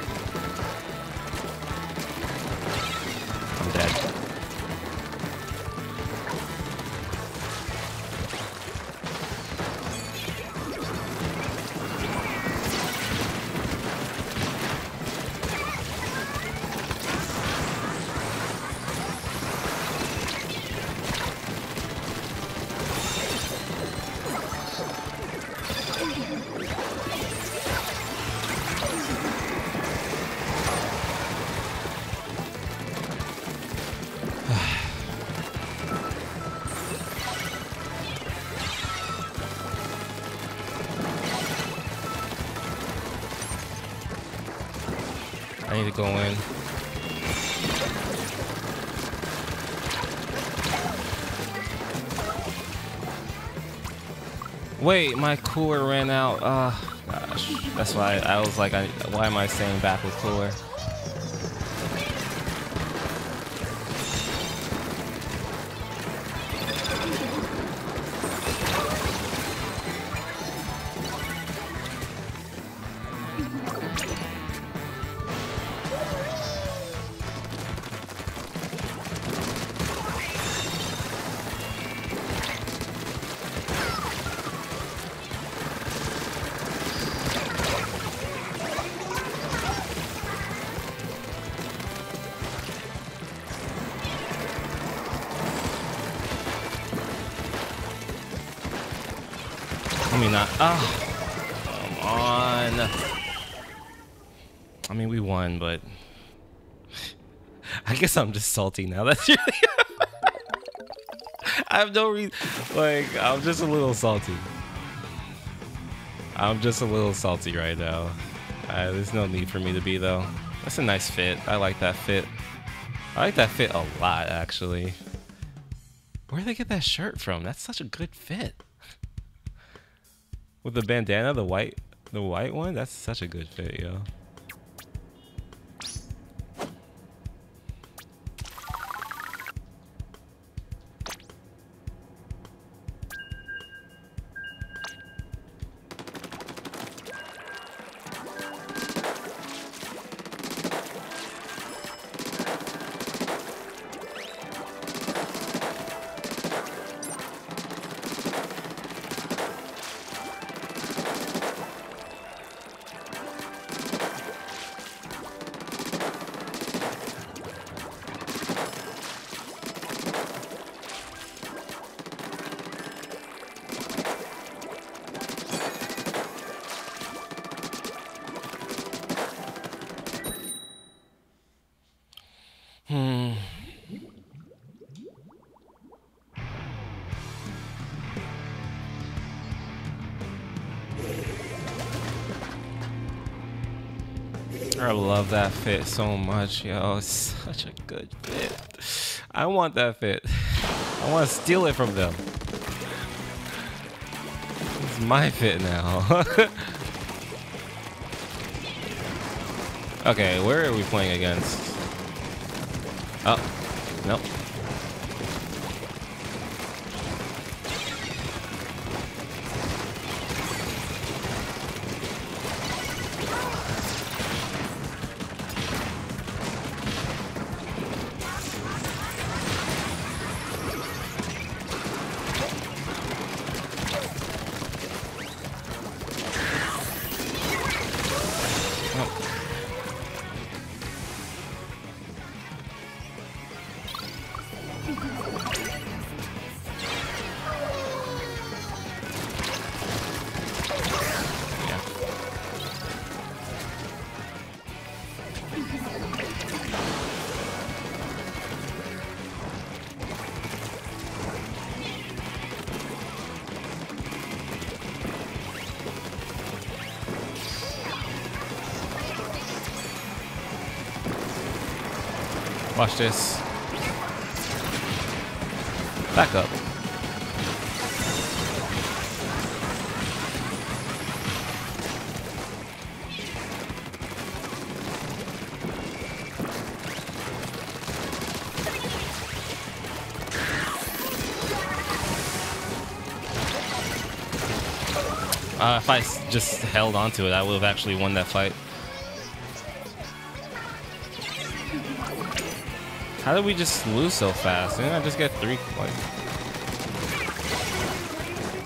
Wait, my cooler ran out. Uh, gosh. That's why I was like, I, why am I staying back with cooler? I'm just salty now. That's really. I have no reason. Like, I'm just a little salty. I'm just a little salty right now. Uh, there's no need for me to be though. That's a nice fit. I like that fit. I like that fit a lot, actually. Where did they get that shirt from? That's such a good fit. With the bandana, the white, the white one, that's such a good fit, yo. I love that fit so much, yo. It's such a good fit. I want that fit. I want to steal it from them. It's my fit now. okay, where are we playing against? This. Back up. Uh, if I just held onto it, I would have actually won that fight. How did we just lose so fast? Didn't I just get three? Like...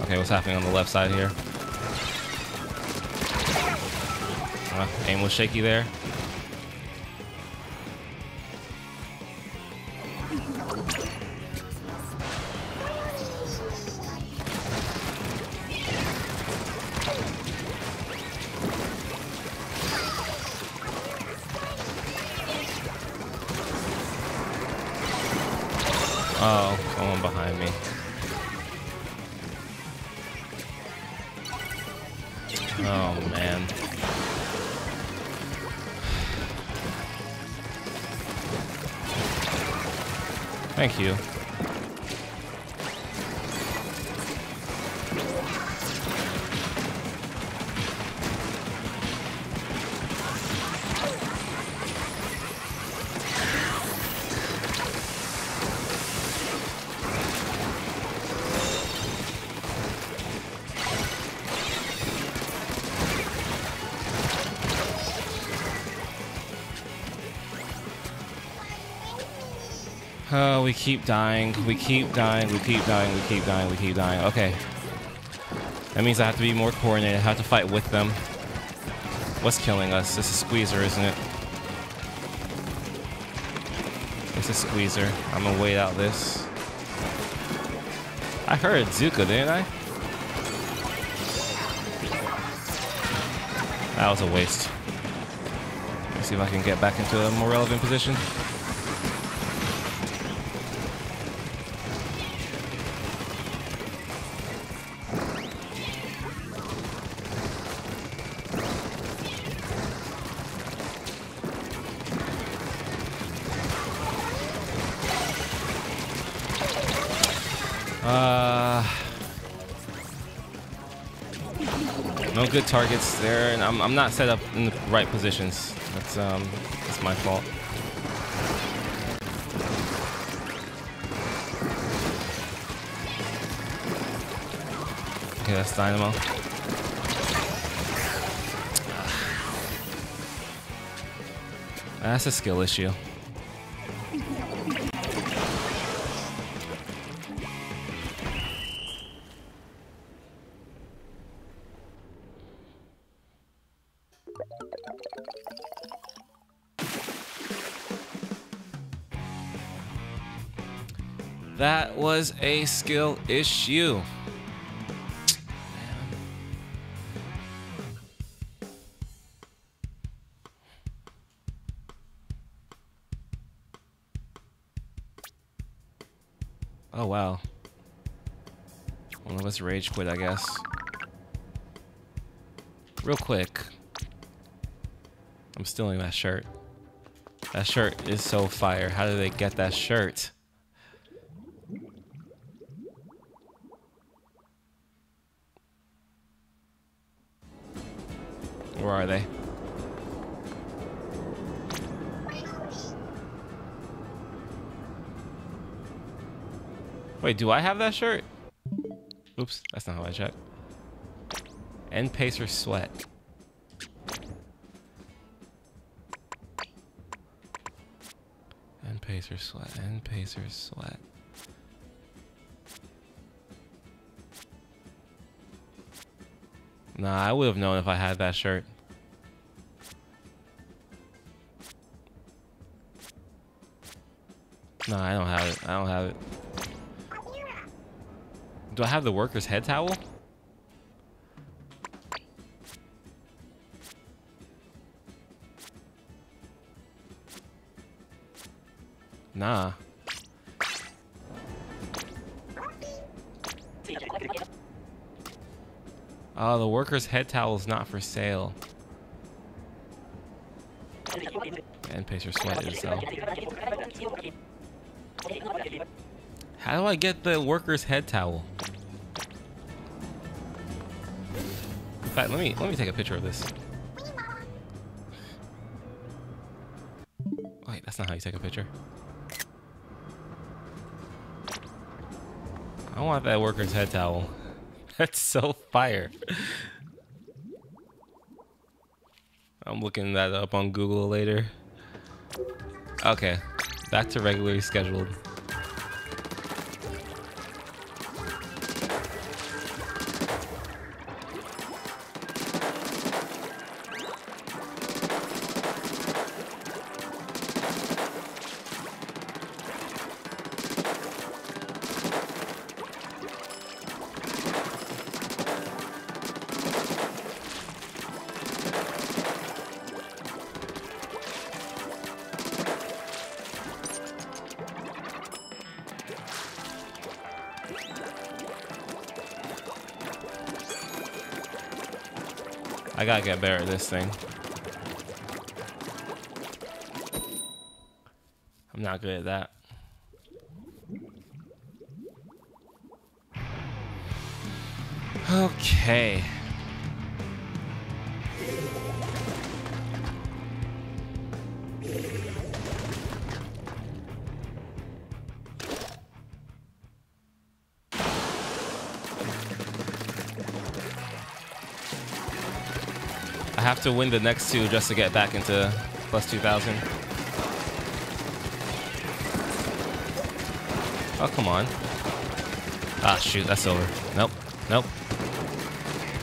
Okay, what's happening on the left side here? Uh, aim was shaky there. Keep dying. We keep dying. We keep dying. We keep dying. We keep dying. Okay. That means I have to be more coordinated. I have to fight with them. What's killing us? This is Squeezer, isn't it? This is Squeezer. I'm gonna wait out this. I heard Zuka, didn't I? That was a waste. Let's see if I can get back into a more relevant position. Good targets there, and I'm, I'm not set up in the right positions. That's um that's my fault. Okay, that's Dynamo. That's a skill issue. Was a skill issue. Oh wow. One of us rage quit, I guess. Real quick. I'm stealing that shirt. That shirt is so fire. How did they get that shirt? Do I have that shirt? Oops, that's not how I check. End pacer sweat. End pacer sweat. End pacer sweat. Nah, I would have known if I had that shirt. Nah, I don't have it. I don't have it. Do I have the worker's head towel? Nah. Oh, the worker's head towel is not for sale. And Pacer Sweat is though. How do I get the worker's head towel? Fact, let me let me take a picture of this. Wait, that's not how you take a picture. I want that worker's head towel. That's so fire. I'm looking that up on Google later. Okay, back to regularly scheduled. I gotta get better at this thing. I'm not good at that. Okay. Have to win the next two just to get back into plus 2,000. Oh, come on. Ah, shoot, that's over. Nope, nope.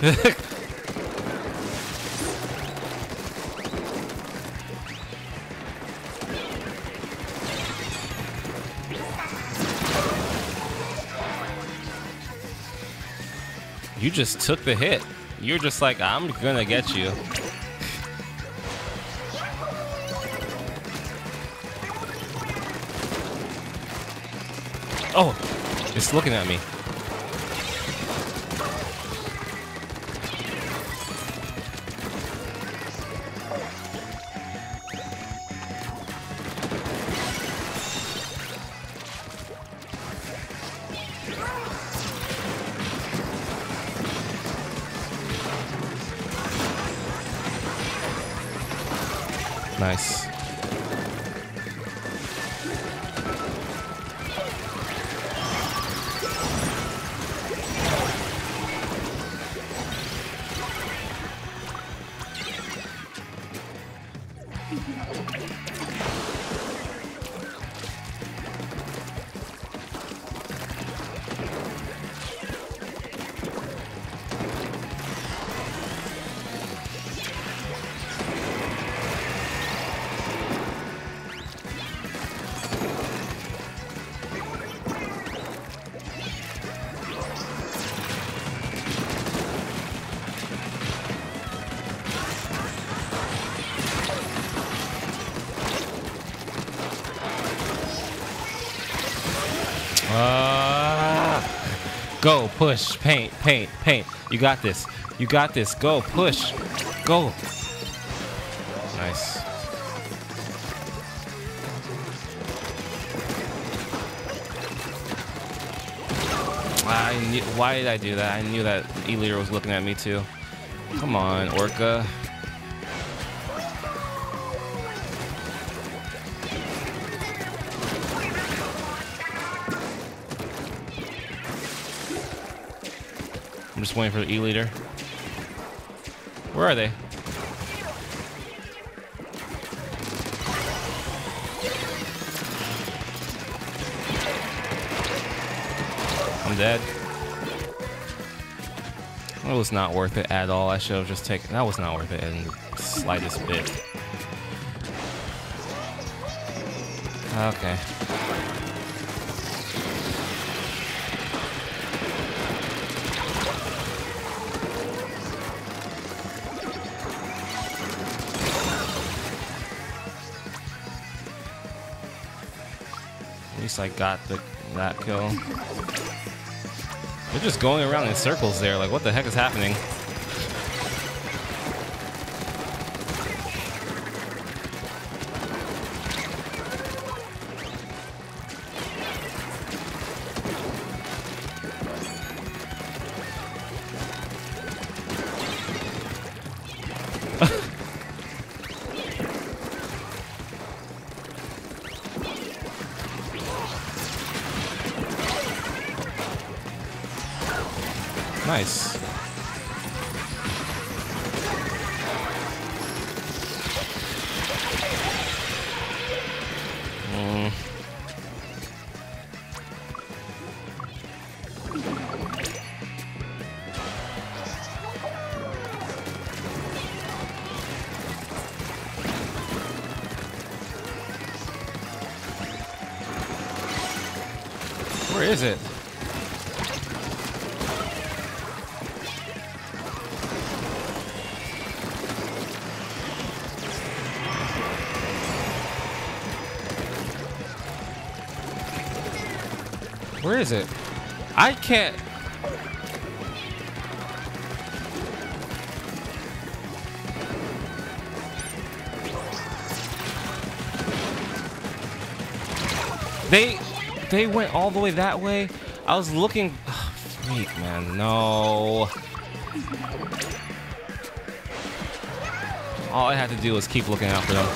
you just took the hit. You're just like, I'm gonna get you. Oh, it's looking at me. Go, push, paint, paint, paint. You got this. You got this. Go, push. Go. Nice. I knew, why did I do that? I knew that E-liter was looking at me too. Come on, Orka. Waiting for the E-liter. Where are they? I'm dead. That was not worth it at all. I should have just taken... That was not worth it in the slightest bit. Okay. I got the that kill. They're just going around in circles there. Like, what the heck is happening? Can't. They they went all the way that way. I was looking Freak, man. No. All I had to do was keep looking out for them.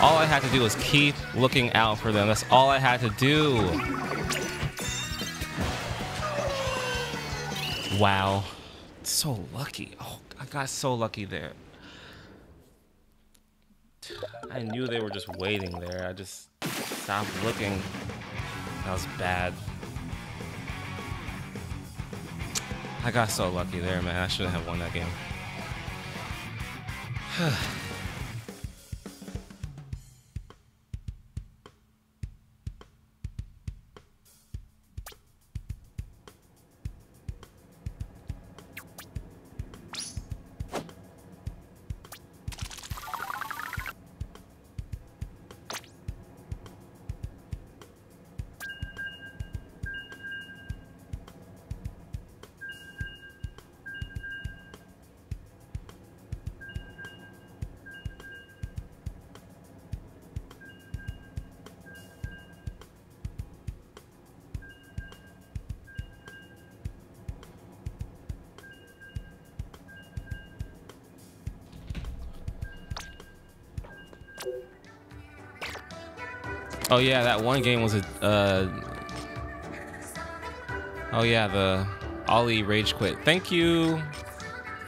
All I had to do was keep looking out for them. That's all I had to do. Wow. So lucky. Oh, I got so lucky there. I knew they were just waiting there. I just stopped looking. That was bad. I got so lucky there, man. I shouldn't have won that game. Oh yeah, that one game was a. Uh... Oh yeah, the Ollie rage quit. Thank you,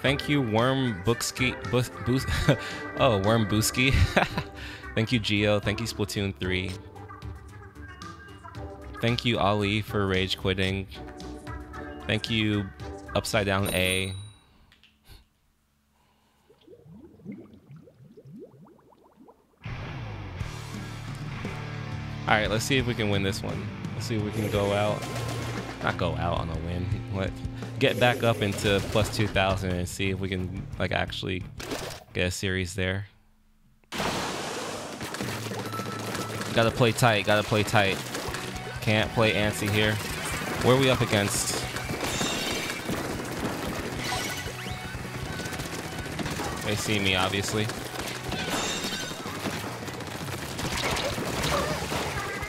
thank you, Worm Bookski. Bus, Bus, oh, Worm Booski. thank you, Geo. Thank you, Splatoon three. Thank you, Ali, for rage quitting. Thank you, Upside Down A. All right, let's see if we can win this one. Let's see if we can go out. Not go out on a win. Let get back up into plus 2,000 and see if we can like actually get a series there. Gotta play tight. Gotta play tight. Can't play antsy here. Where are we up against? They see me, obviously.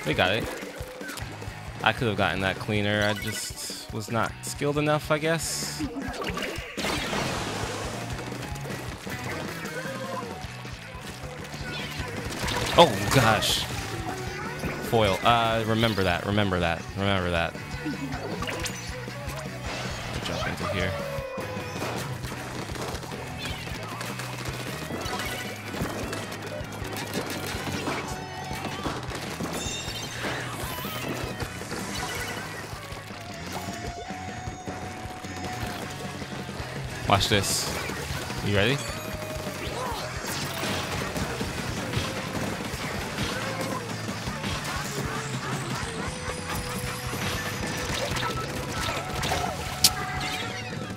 We got it. I could have gotten that cleaner. I just was not skilled enough, I guess. Oh, gosh. Foil. Uh, remember that. Remember that. Remember that. Jump into here. Watch this. You ready?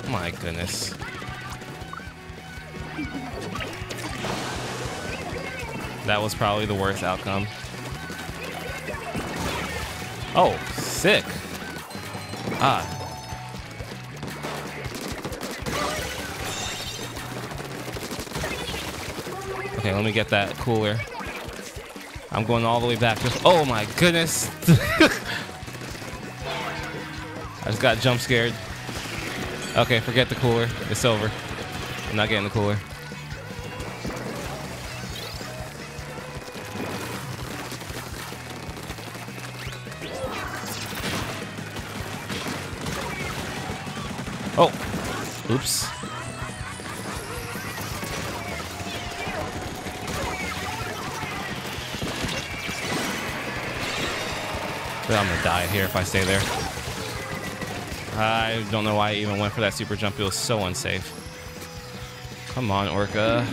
My goodness. That was probably the worst outcome. Oh, sick. Ah, Okay, let me get that cooler. I'm going all the way back. Just, oh my goodness. I just got jump scared. Okay, forget the cooler. It's over. I'm not getting the cooler. Oh, oops. I'm gonna die here if I stay there. I don't know why I even went for that super jump. It was so unsafe. Come on, Orka.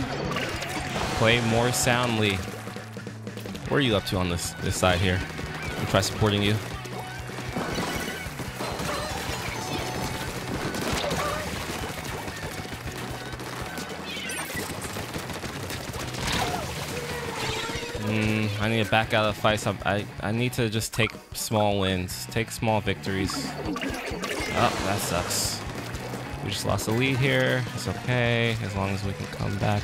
Play more soundly. What are you up to on this this side here? I'm try supporting you. Hmm, I need to back out of the fight. So I, I need to just take small wins. Take small victories. Oh, that sucks. We just lost the lead here. It's okay, as long as we can come back.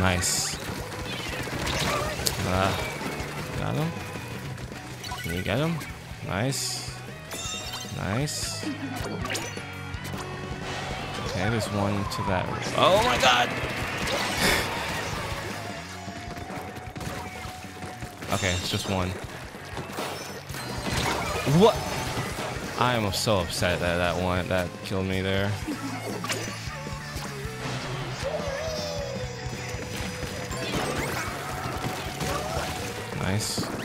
Nice. Uh, got him. Can you get him? Nice. Nice. Okay, there's one to that. Oh my god! Okay, it's just one. What? I am so upset that that one that killed me there. Nice.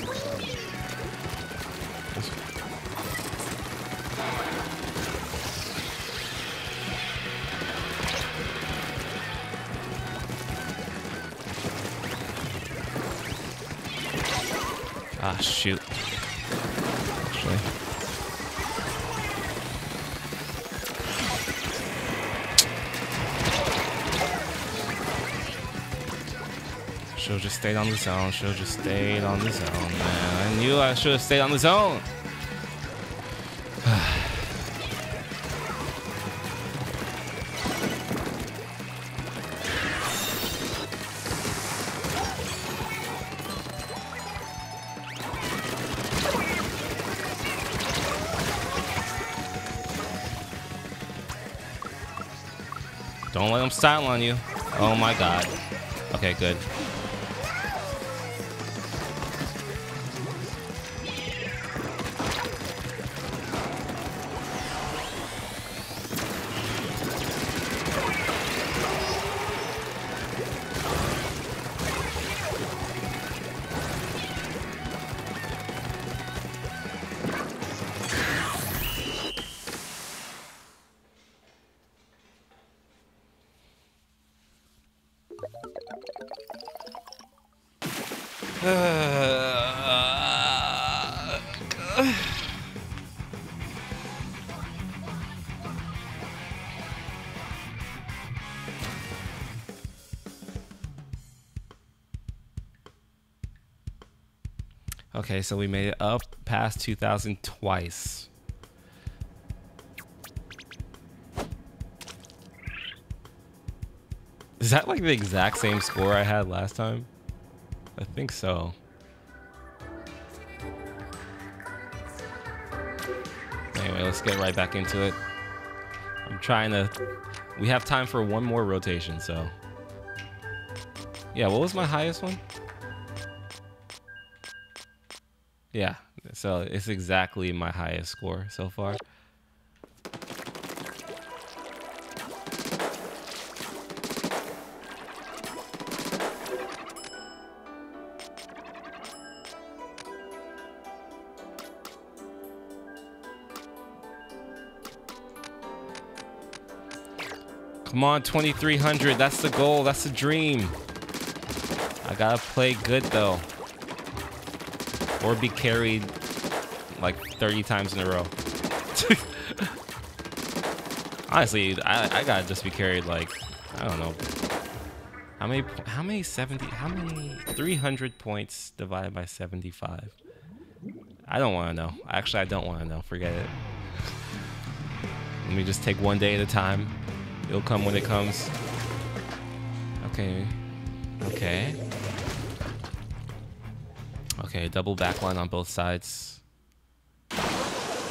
Ah, shoot. Actually. Should've just stayed on the zone. Should've just stayed on the zone, man. I knew I should've stayed on the zone. Style on you. Oh my god. Okay, good. Okay, so we made it up past 2000 twice. Is that like the exact same score I had last time? I think so. Anyway, let's get right back into it. I'm trying to... We have time for one more rotation, so... Yeah, what was my highest one? So it's exactly my highest score so far. Come on, 2300. That's the goal. That's the dream. I gotta play good though. Or be carried like 30 times in a row. Honestly, I, I gotta just be carried like, I don't know. How many, how many 70, how many 300 points divided by 75? I don't want to know. Actually, I don't want to know. Forget it. Let me just take one day at a time. It'll come when it comes. Okay. Okay. Okay, double backline on both sides.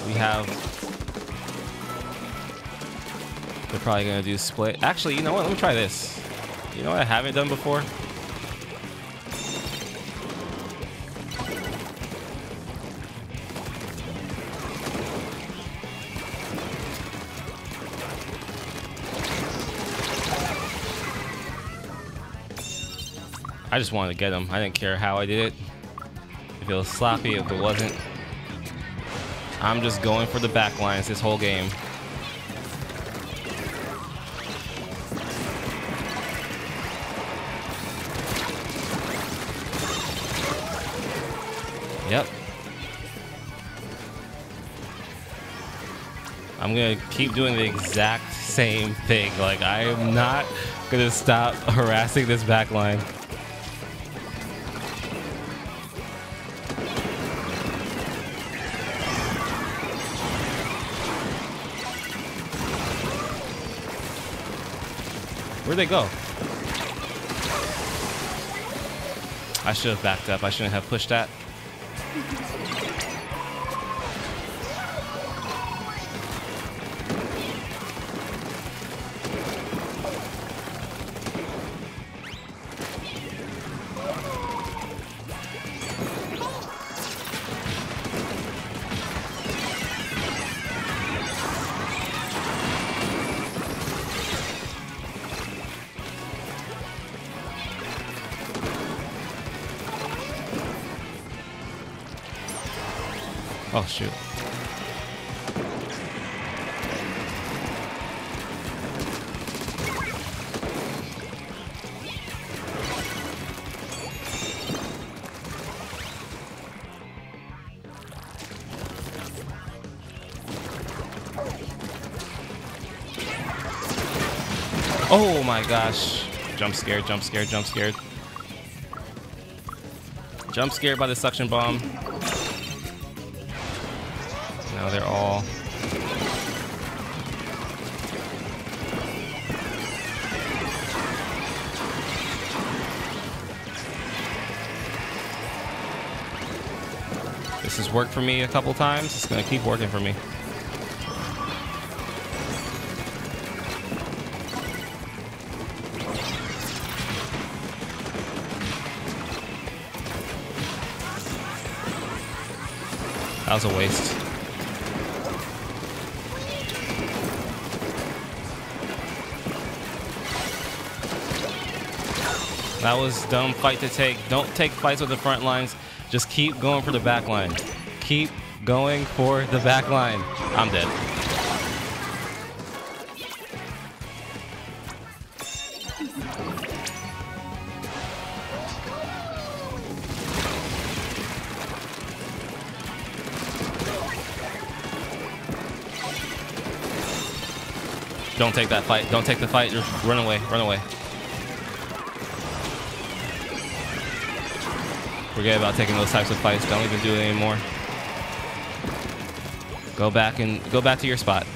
We have... They're probably going to do split. Actually, you know what? Let me try this. You know what I haven't done before? I just wanted to get him. I didn't care how I did it. If it was sloppy, if it wasn't. I'm just going for the backlines this whole game. Yep. I'm gonna keep doing the exact same thing. Like, I am not gonna stop harassing this backline. Where'd they go? I should have backed up. I shouldn't have pushed that. Gosh. Jump scared, jump scared, jump scared. Jump scared by the suction bomb. Now they're all This has worked for me a couple times. It's gonna keep working for me. That was a waste. That was dumb fight to take. Don't take fights with the front lines. Just keep going for the back line. Keep going for the back line. I'm dead. Don't take that fight. Don't take the fight. Just run away. Run away. Forget about taking those types of fights. Don't even do it anymore. Go back and go back to your spot.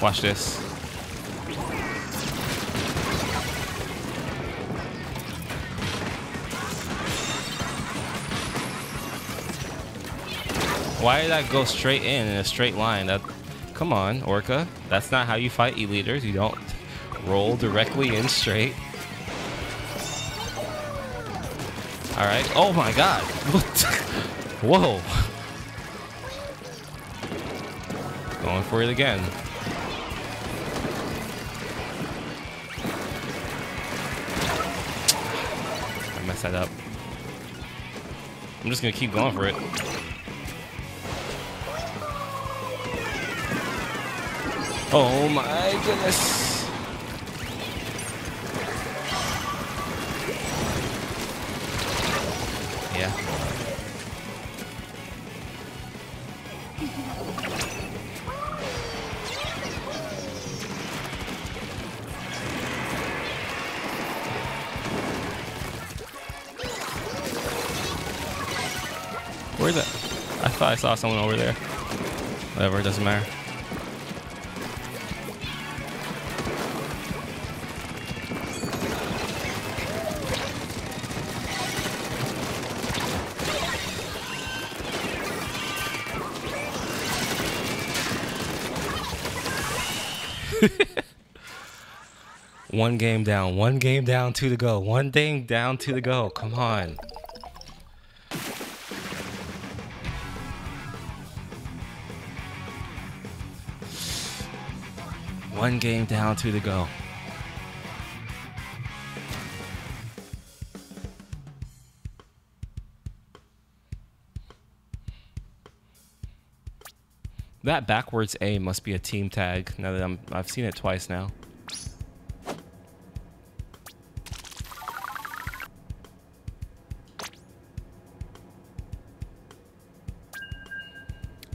Watch this. Why did that go straight in in a straight line? That, come on, Orka. That's not how you fight E-liters. You don't roll directly in straight. All right. Oh my God. Whoa. Going for it again. I messed that up. I'm just gonna keep going for it. Oh my goodness. Yeah. Where's that? I thought I saw someone over there. Whatever, it doesn't matter. One game down, one game down, two to go. One game down, two to go. Come on. One game down, two to go. That backwards A must be a team tag. Now that I'm, I've seen it twice now.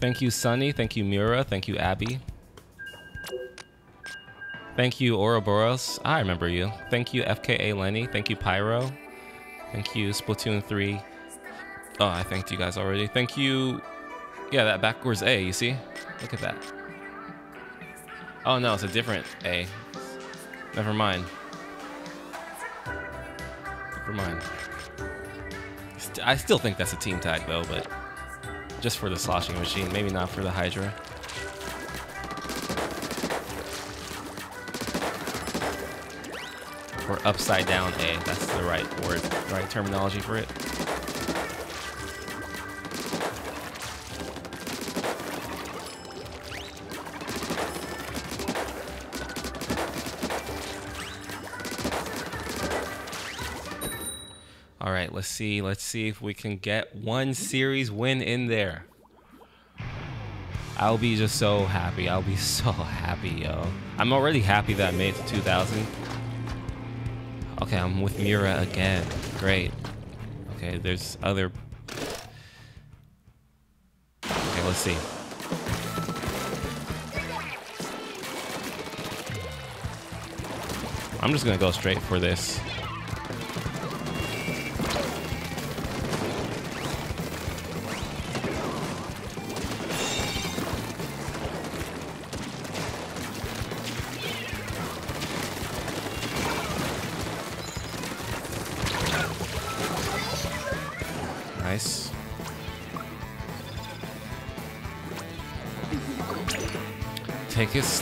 Thank you, Sunny. Thank you, Mura. Thank you, Abby. Thank you, Ouroboros. I remember you. Thank you, FKA Lenny. Thank you, Pyro. Thank you, Splatoon 3. Oh, I thanked you guys already. Thank you. Yeah, that backwards A, you see? Look at that. Oh, no, it's a different A. Never mind. Never mind. I still think that's a team tag, though, but just for the sloshing machine, maybe not for the Hydra. Or upside down A, that's the right word, right terminology for it. Let's see. Let's see if we can get one series win in there. I'll be just so happy. I'll be so happy, yo. I'm already happy that I made it to 2000. Okay, I'm with Mira again. Great. Okay, there's other... Okay, let's see. I'm just gonna go straight for this.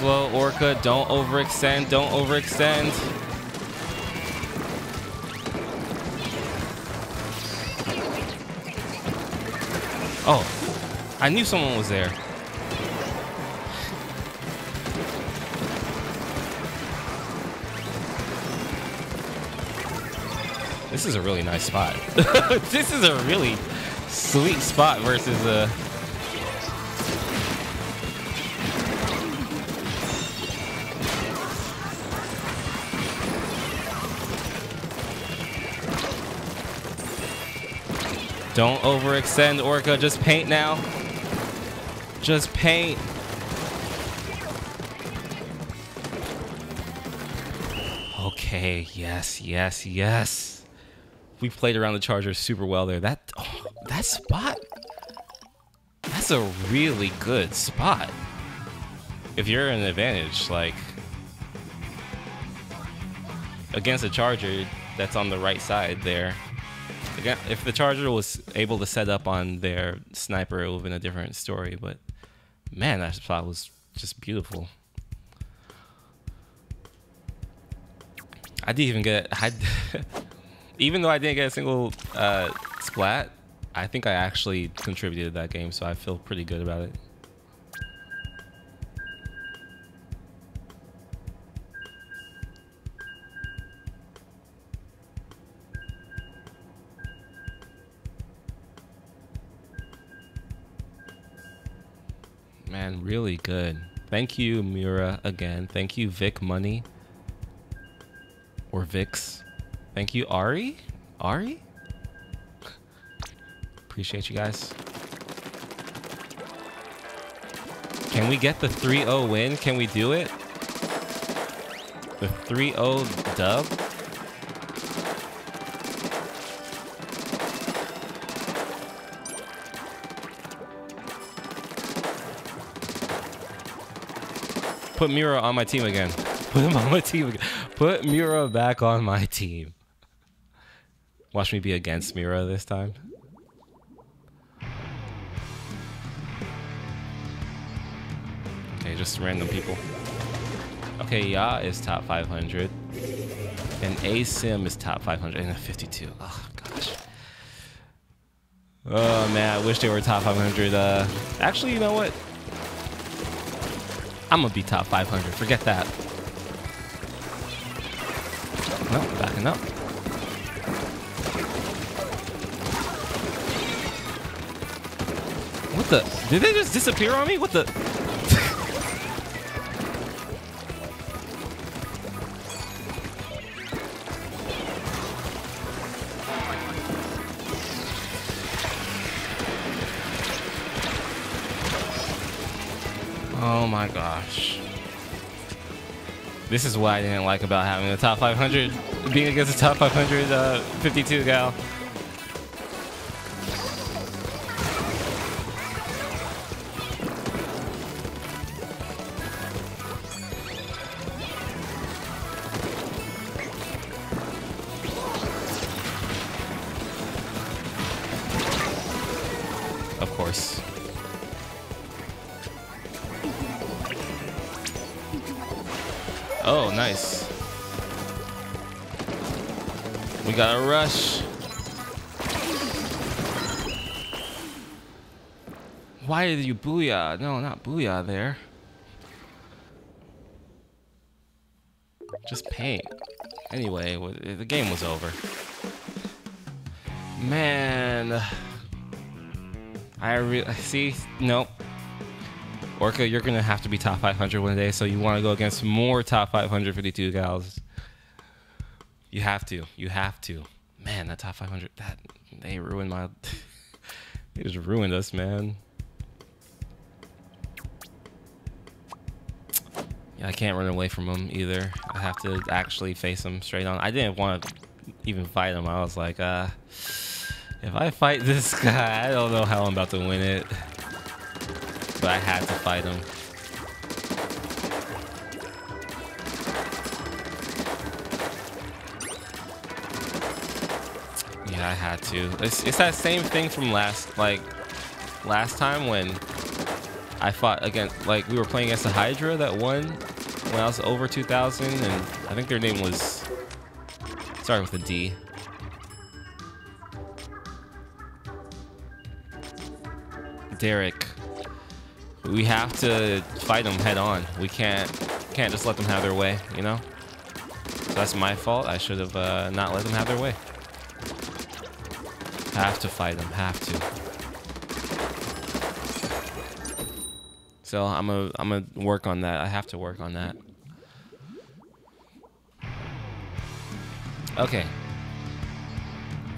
Slow, Orka. Don't overextend. Don't overextend. Oh, I knew someone was there. This is a really nice spot. this is a really sweet spot versus uh Don't overextend, Orka. Just paint now. Just paint. Okay, yes, yes, yes. We played around the Charger super well there. That oh, that spot, that's a really good spot. If you're in an advantage, like against a Charger that's on the right side there, again, if the Charger was able to set up on their sniper, it would have been a different story. But man, that spot was just beautiful. I didn't even get. I, even though I didn't get a single uh, splat, I think I actually contributed to that game, so I feel pretty good about it. Really good. Thank you, Mura, again. Thank you, Vic Money. Or Vix. Thank you, Ari? Ari? Appreciate you guys. Can we get the 3-0 win? Can we do it? The 3-0 dub? Put Mira on my team again. Put him on my team again. Put Mira back on my team. Watch me be against Mira this time. Okay, just random people. Okay, Ya is top 500. And ASIM is top 500 and a 52. Oh, gosh. Oh, man, I wish they were top 500. Uh, actually, you know what? I'm gonna be top 500. Forget that. No, backing up. What the? Did they just disappear on me? What the? My gosh. This is what I didn't like about having the top 500, being against the top 500 uh, 52 gal. Oh, nice. We got a rush. Why did you booyah? No, not booyah there. Just paint. Anyway, the game was over. Man. I really see. Nope. Orka, you're gonna have to be top 500 one day, so you want to go against more top 552 gals. You have to. You have to. Man, that top 500. That they ruined my. they just ruined us, man. Yeah, I can't run away from them either. I have to actually face them straight on. I didn't want to even fight him. I was like, uh, if I fight this guy, I don't know how I'm about to win it but I had to fight him. Yeah, I had to. It's, it's that same thing from last, like, last time when I fought against, like, we were playing against the Hydra that won when I was over 2,000, and I think their name was, sorry, with a D. Derek we have to fight them head on. We can't can't just let them have their way, you know? So that's my fault. I should have uh, not let them have their way. Have to fight them. Have to. So I'm a I'm gonna work on that. I have to work on that. Okay.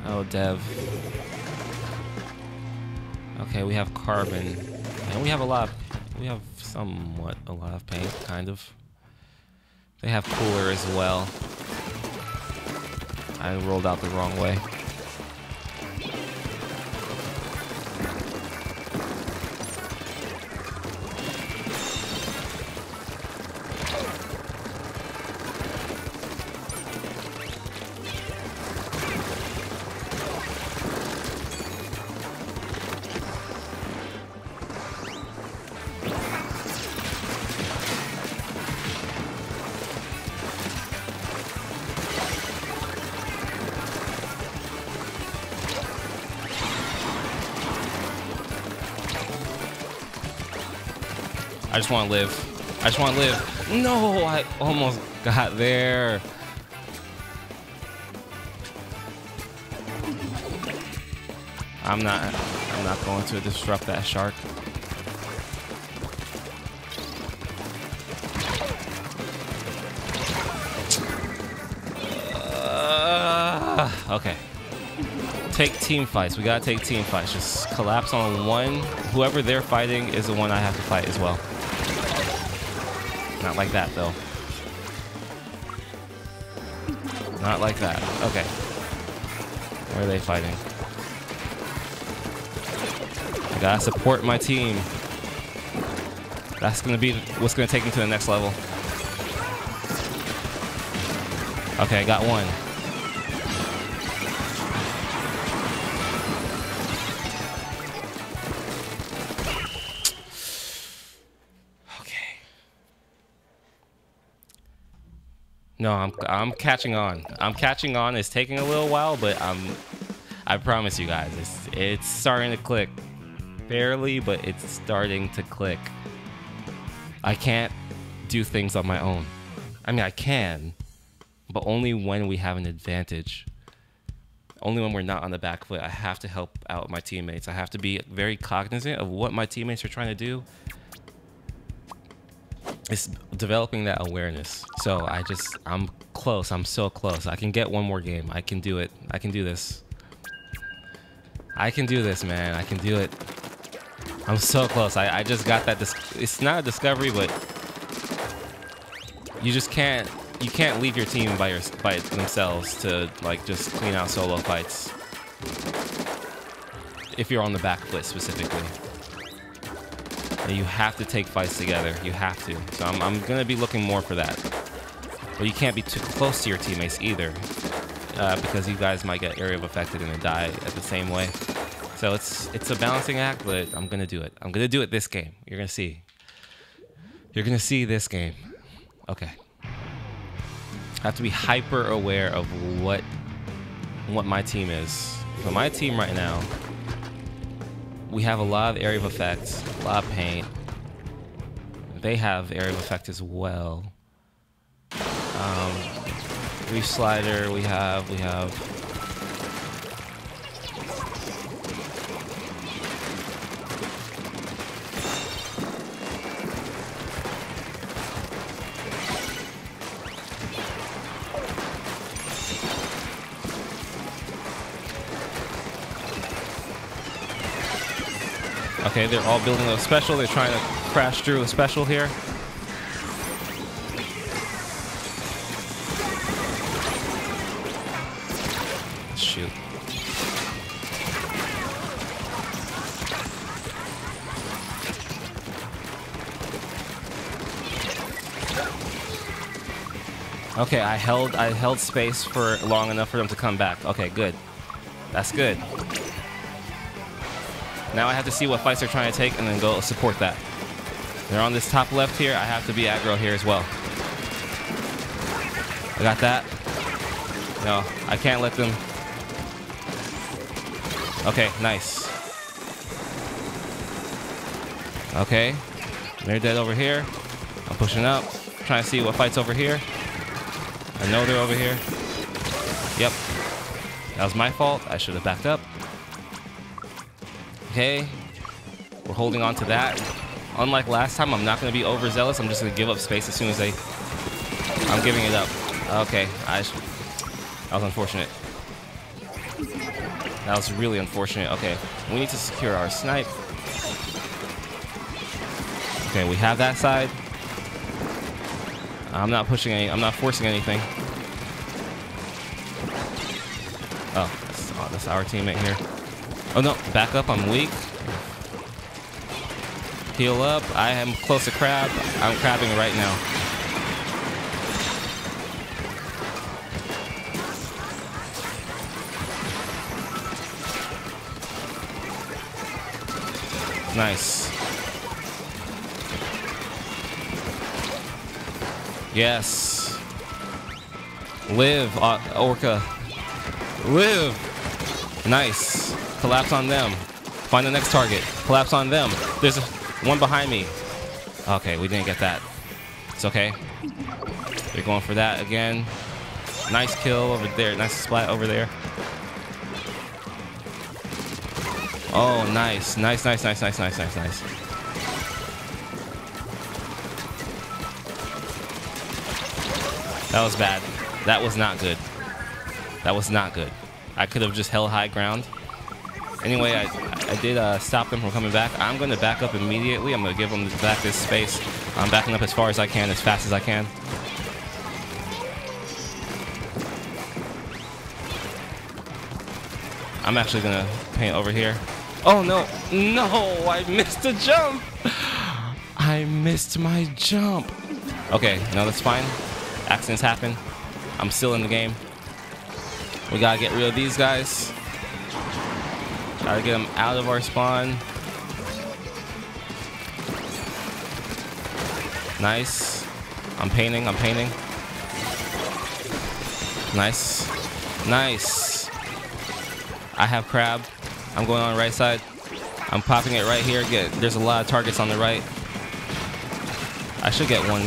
Oh, Dev. Okay, we have Carbon. And we have a lot of we have somewhat a lot of paint, kind of. They have cooler as well. I rolled out the wrong way. Just want to live. I just want to live. No, I almost got there. I'm not I'm not going to disrupt that shark. Uh, okay. Take team fights. We gotta take team fights. Just collapse on one. Whoever they're fighting is the one I have to fight as well. Not like that, though. Not like that. Okay. Where are they fighting? I gotta support my team. That's gonna be what's gonna take me to the next level. Okay, I got one. No, I'm I'm catching on. I'm catching on. It's taking a little while, but I'm I promise you guys, it's it's starting to click. Barely, but it's starting to click. I can't do things on my own. I mean, I can, but only when we have an advantage. Only when we're not on the back foot. I have to help out my teammates. I have to be very cognizant of what my teammates are trying to do it's developing that awareness. So I just, I'm close. I'm so close. I can get one more game. I can do it. I can do this. I can do this, man. I can do it. I'm so close. I, I just got that. it's not a discovery, but you just can't. You can't leave your team by your by themselves to like just clean out solo fights. If you're on the back foot specifically. You have to take fights together. You have to. So I'm, I'm going to be looking more for that. But you can't be too close to your teammates either. Uh, because you guys might get area of affected and die at the same way. So it's it's a balancing act, but I'm going to do it. I'm going to do it this game. You're going to see. You're going to see this game. Okay. I have to be hyper aware of what what my team is. So my team right now we have a lot of area of effects, a lot of paint. They have area of effect as well. Um, Reefslider, we have, we have. Okay, they're all building a special. They're trying to crash through a special here. Shoot. Okay, I held I held space for long enough for them to come back. Okay, good. That's good. Now I have to see what fights they're trying to take and then go support that. They're on this top left here. I have to be aggro here as well. I got that. No, I can't let them. Okay, nice. Okay, they're dead over here. I'm pushing up, trying to see what fights over here. I know they're over here. Yep. That was my fault. I should have backed up. Okay. We're holding on to that. Unlike last time, I'm not going to be overzealous. I'm just going to give up space as soon as they... I'm giving it up. Okay. I sh... That was unfortunate. That was really unfortunate. Okay. We need to secure our snipe. Okay, we have that side. I'm not pushing any, I'm not forcing anything. Oh, that's, oh, that's our teammate here. Oh no, back up, I'm weak. Heal up, I am close to crab. I'm crabbing right now. Nice. Yes. Live, Orka. Live. Nice. Collapse on them. Find the next target. Collapse on them. There's one behind me. Okay, we didn't get that. It's okay. They're going for that again. Nice kill over there. Nice splat over there. Oh, nice. Nice, nice, nice, nice, nice, nice, nice. That was bad. That was not good. That was not good. I could have just held high ground. Anyway, I, I did uh, stop them from coming back. I'm going to back up immediately. I'm going to give them back this space. I'm backing up as far as I can, as fast as I can. I'm actually going to paint over here. Oh, no. No, I missed a jump. I missed my jump. Okay, no, that's fine. Accidents happen. I'm still in the game. We gotta get rid of these guys. Gotta get them out of our spawn. Nice. I'm painting, I'm painting. Nice. Nice. I have crab. I'm going on the right side. I'm popping it right here. Get there's a lot of targets on the right. I should get one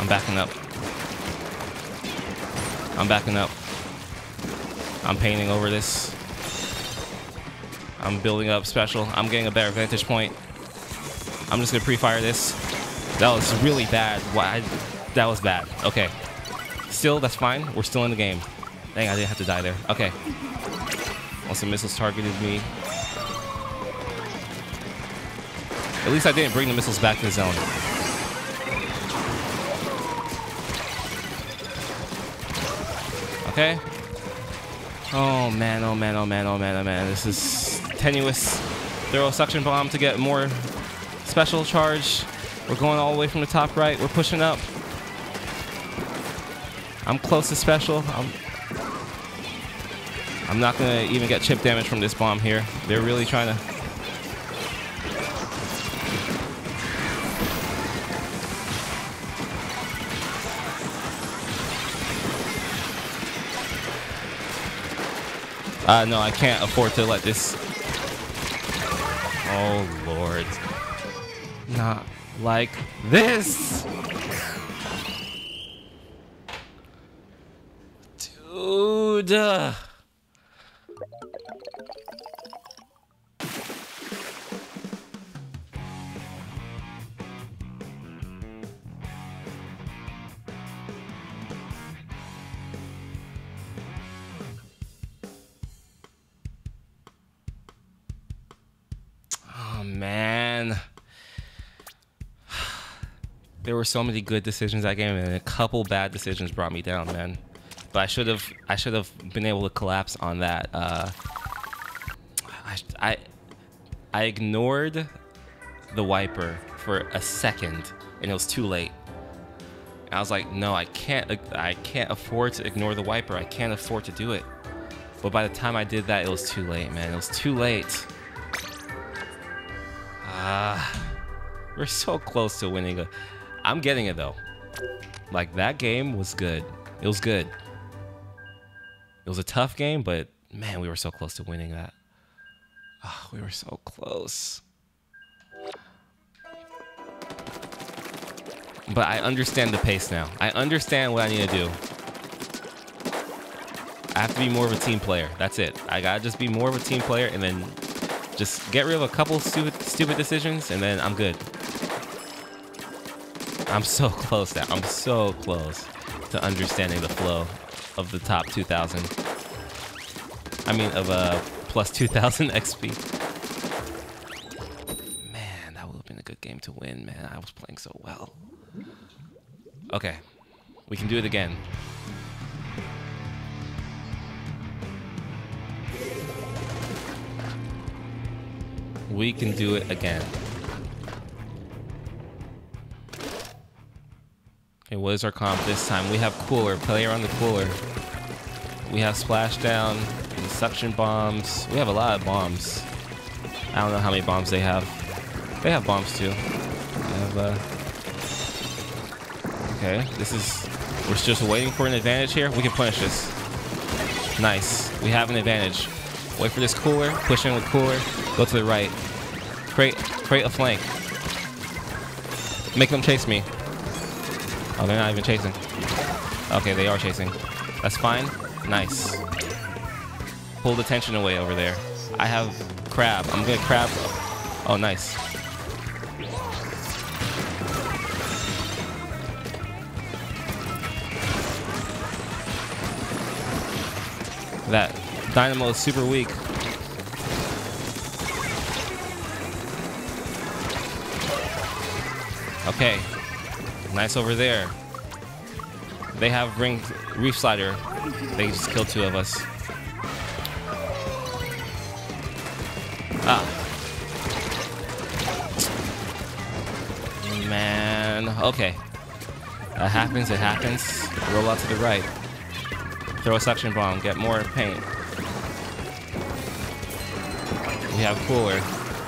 I'm backing up. I'm backing up. I'm painting over this. I'm building up special. I'm getting a better vantage point. I'm just gonna pre-fire this. That was really bad. Why? That was bad. Okay. Still, that's fine. We're still in the game. Dang, I didn't have to die there. Okay. Once the missiles targeted me. At least I didn't bring the missiles back to the zone. Okay. Oh man, oh man, oh man, oh man, oh man. This is tenuous. Throw a suction bomb to get more special charge. We're going all the way from the top right. We're pushing up. I'm close to special. I'm, I'm not gonna even get chip damage from this bomb here. They're really trying to Uh, no, I can't afford to let this... Oh, Lord. Not like this! Dude! There were so many good decisions that game, and a couple bad decisions brought me down, man. But I should have I should have been able to collapse on that. Uh, I, I I ignored the wiper for a second, and it was too late. I was like, no, I can't I can't afford to ignore the wiper. I can't afford to do it. But by the time I did that, it was too late, man. It was too late. Ah, uh, we're so close to winning. A, I'm getting it though. Like that game was good. It was good. It was a tough game, but man, we were so close to winning that. Oh, we were so close. But I understand the pace now. I understand what I need to do. I have to be more of a team player. That's it. I gotta just be more of a team player and then just get rid of a couple stupid stupid decisions and then I'm good. I'm so close now. I'm so close to understanding the flow of the top 2000. I mean, of uh, plus 2000 XP. Man, that would have been a good game to win, man. I was playing so well. Okay, we can do it again. We can do it again. Okay, what is our comp this time? We have Cooler. Play around the Cooler. We have Splashdown, Suction Bombs. We have a lot of bombs. I don't know how many bombs they have. They have bombs too. Have, uh... Okay, this is... We're just waiting for an advantage here. We can punish this. Nice. We have an advantage. Wait for this Cooler. Push in with Cooler. Go to the right. Create, create a flank. Make them chase me. Oh, they're not even chasing. Okay, they are chasing. That's fine. Nice. Pull the tension away over there. I have crab. I'm gonna crab. Oh, nice. That dynamo is super weak. Okay. Nice over there. They have ring Reefslider. They just killed two of us. Ah. Man. Okay. That happens, it happens. Roll out to the right. Throw a suction bomb, get more paint. We have cooler.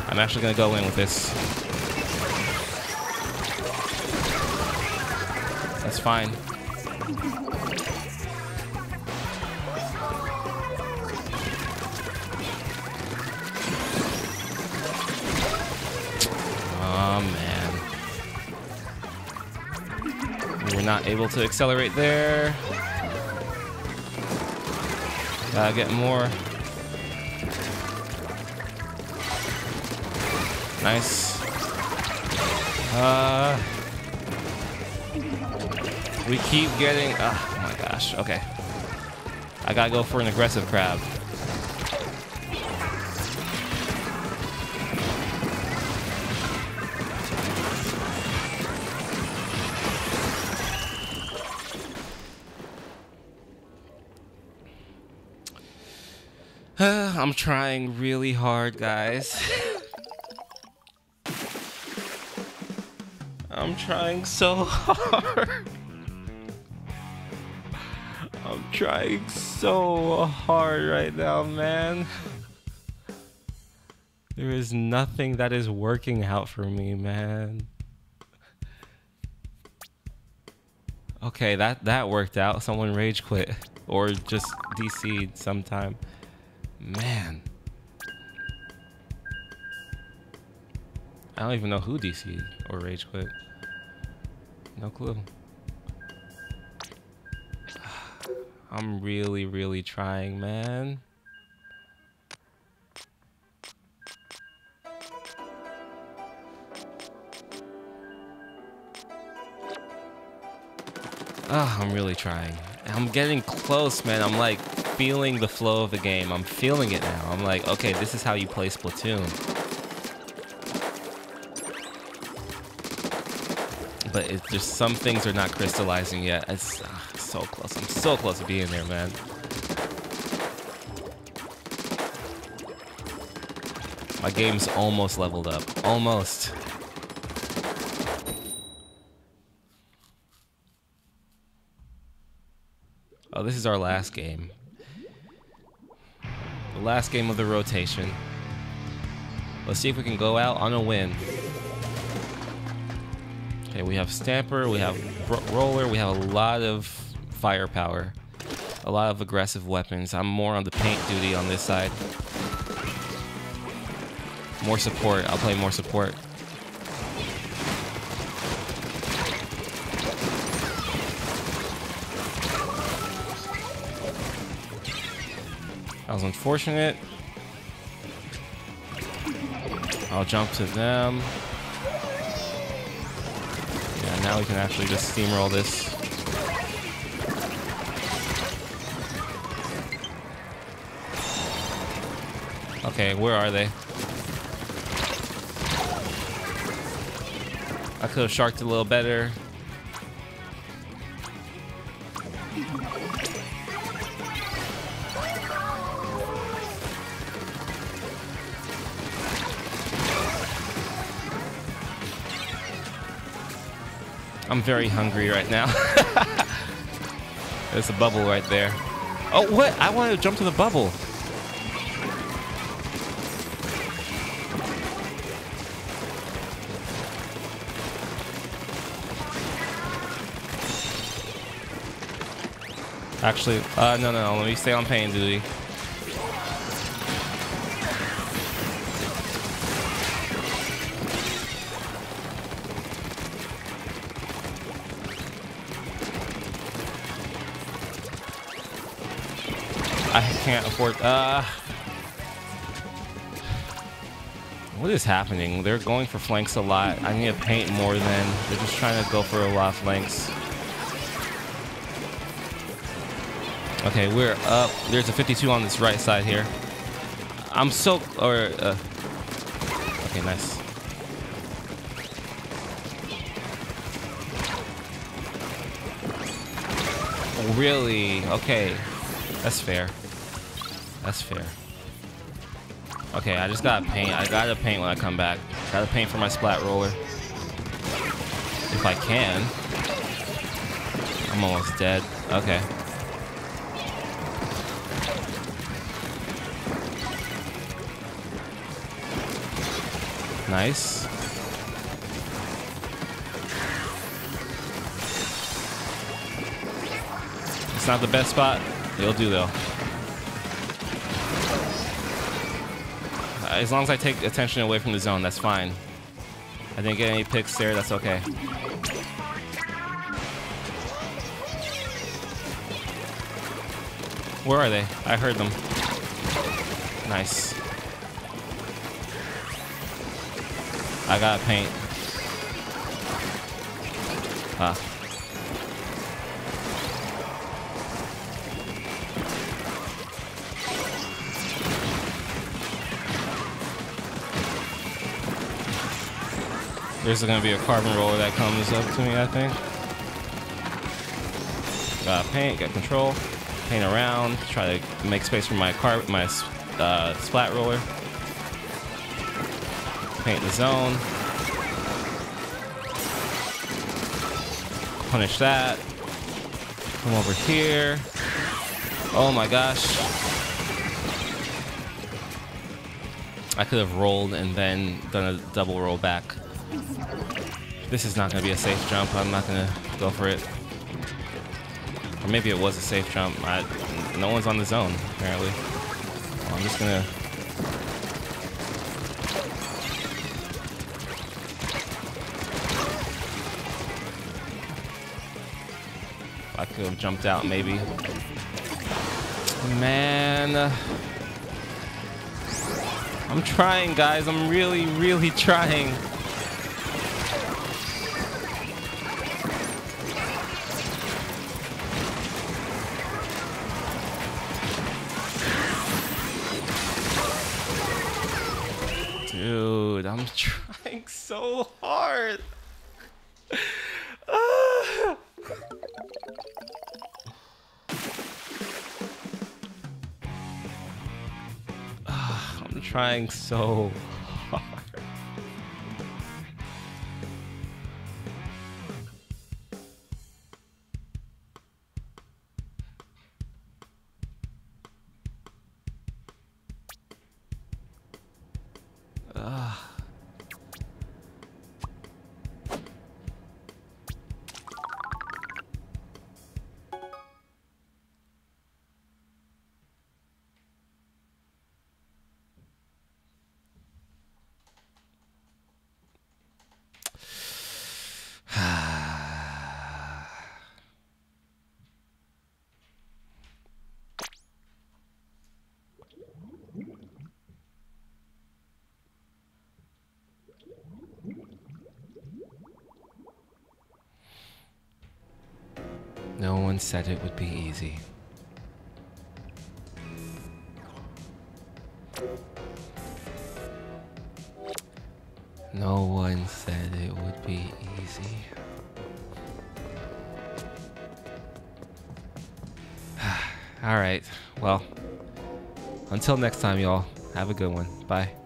I'm actually gonna go in with this. That's fine. Oh man. We're not able to accelerate there. Gotta get more. Nice. We keep getting... Ah, oh my gosh. Okay. I gotta go for an aggressive crab. I'm trying really hard, guys. I'm trying so hard. I'm trying so hard right now, man. There is nothing that is working out for me, man. Okay, that that worked out. Someone rage quit or just DC'd sometime. Man. I don't even know who DC'd or rage quit. No clue. I'm really, really trying, man. Oh, I'm really trying. I'm getting close, man. I'm like feeling the flow of the game. I'm feeling it now. I'm like, okay, this is how you play Splatoon. but it just some things are not crystallizing yet. It's so close. I'm so close to being there, man. My game's almost leveled up. Almost. Oh, this is our last game. The last game of the rotation. Let's see if we can go out on a win. Okay, we have Stamper, we have Roller, we have a lot of firepower. A lot of aggressive weapons. I'm more on the paint duty on this side. More support. I'll play more support. That was unfortunate. I'll jump to them. Yeah, now we can actually just steamroll this. Okay, where are they? I could have sharked a little better. I'm very hungry right now. There's a bubble right there. Oh, what? I wanted to jump to the bubble. Actually, uh, no, no, no. Let me stay on pain duty. I can't afford. Uh, what is happening? They're going for flanks a lot. I need to paint more than they're just trying to go for a lot of flanks. Okay, we're up. There's a 52 on this right side here. I'm so or uh, okay, nice. Really? Okay, that's fair. That's fair. Okay, I just gotta paint. I gotta paint when I come back. Gotta paint for my splat roller. If I can. I'm almost dead. Okay. Nice. It's not the best spot. It'll do though. As long as I take attention away from the zone, that's fine. I didn't get any picks there, that's okay. Where are they? I heard them. Nice. I got paint. Ah. There's gonna be a carbon roller that comes up to me, I think. Got paint, got control, paint around, try to make space for my car, my uh, splat roller. Paint the zone. Punish that. Come over here. Oh my gosh. I could have rolled and then done a double roll back. This is not going to be a safe jump. I'm not going to go for it. Or maybe it was a safe jump. I, no one's on the zone, apparently. Well, I'm just going to... could have jumped out, maybe. Man. I'm trying, guys. I'm really, really trying. Trying so Said it would be easy. No one said it would be easy. All right. Well, until next time, y'all. Have a good one. Bye.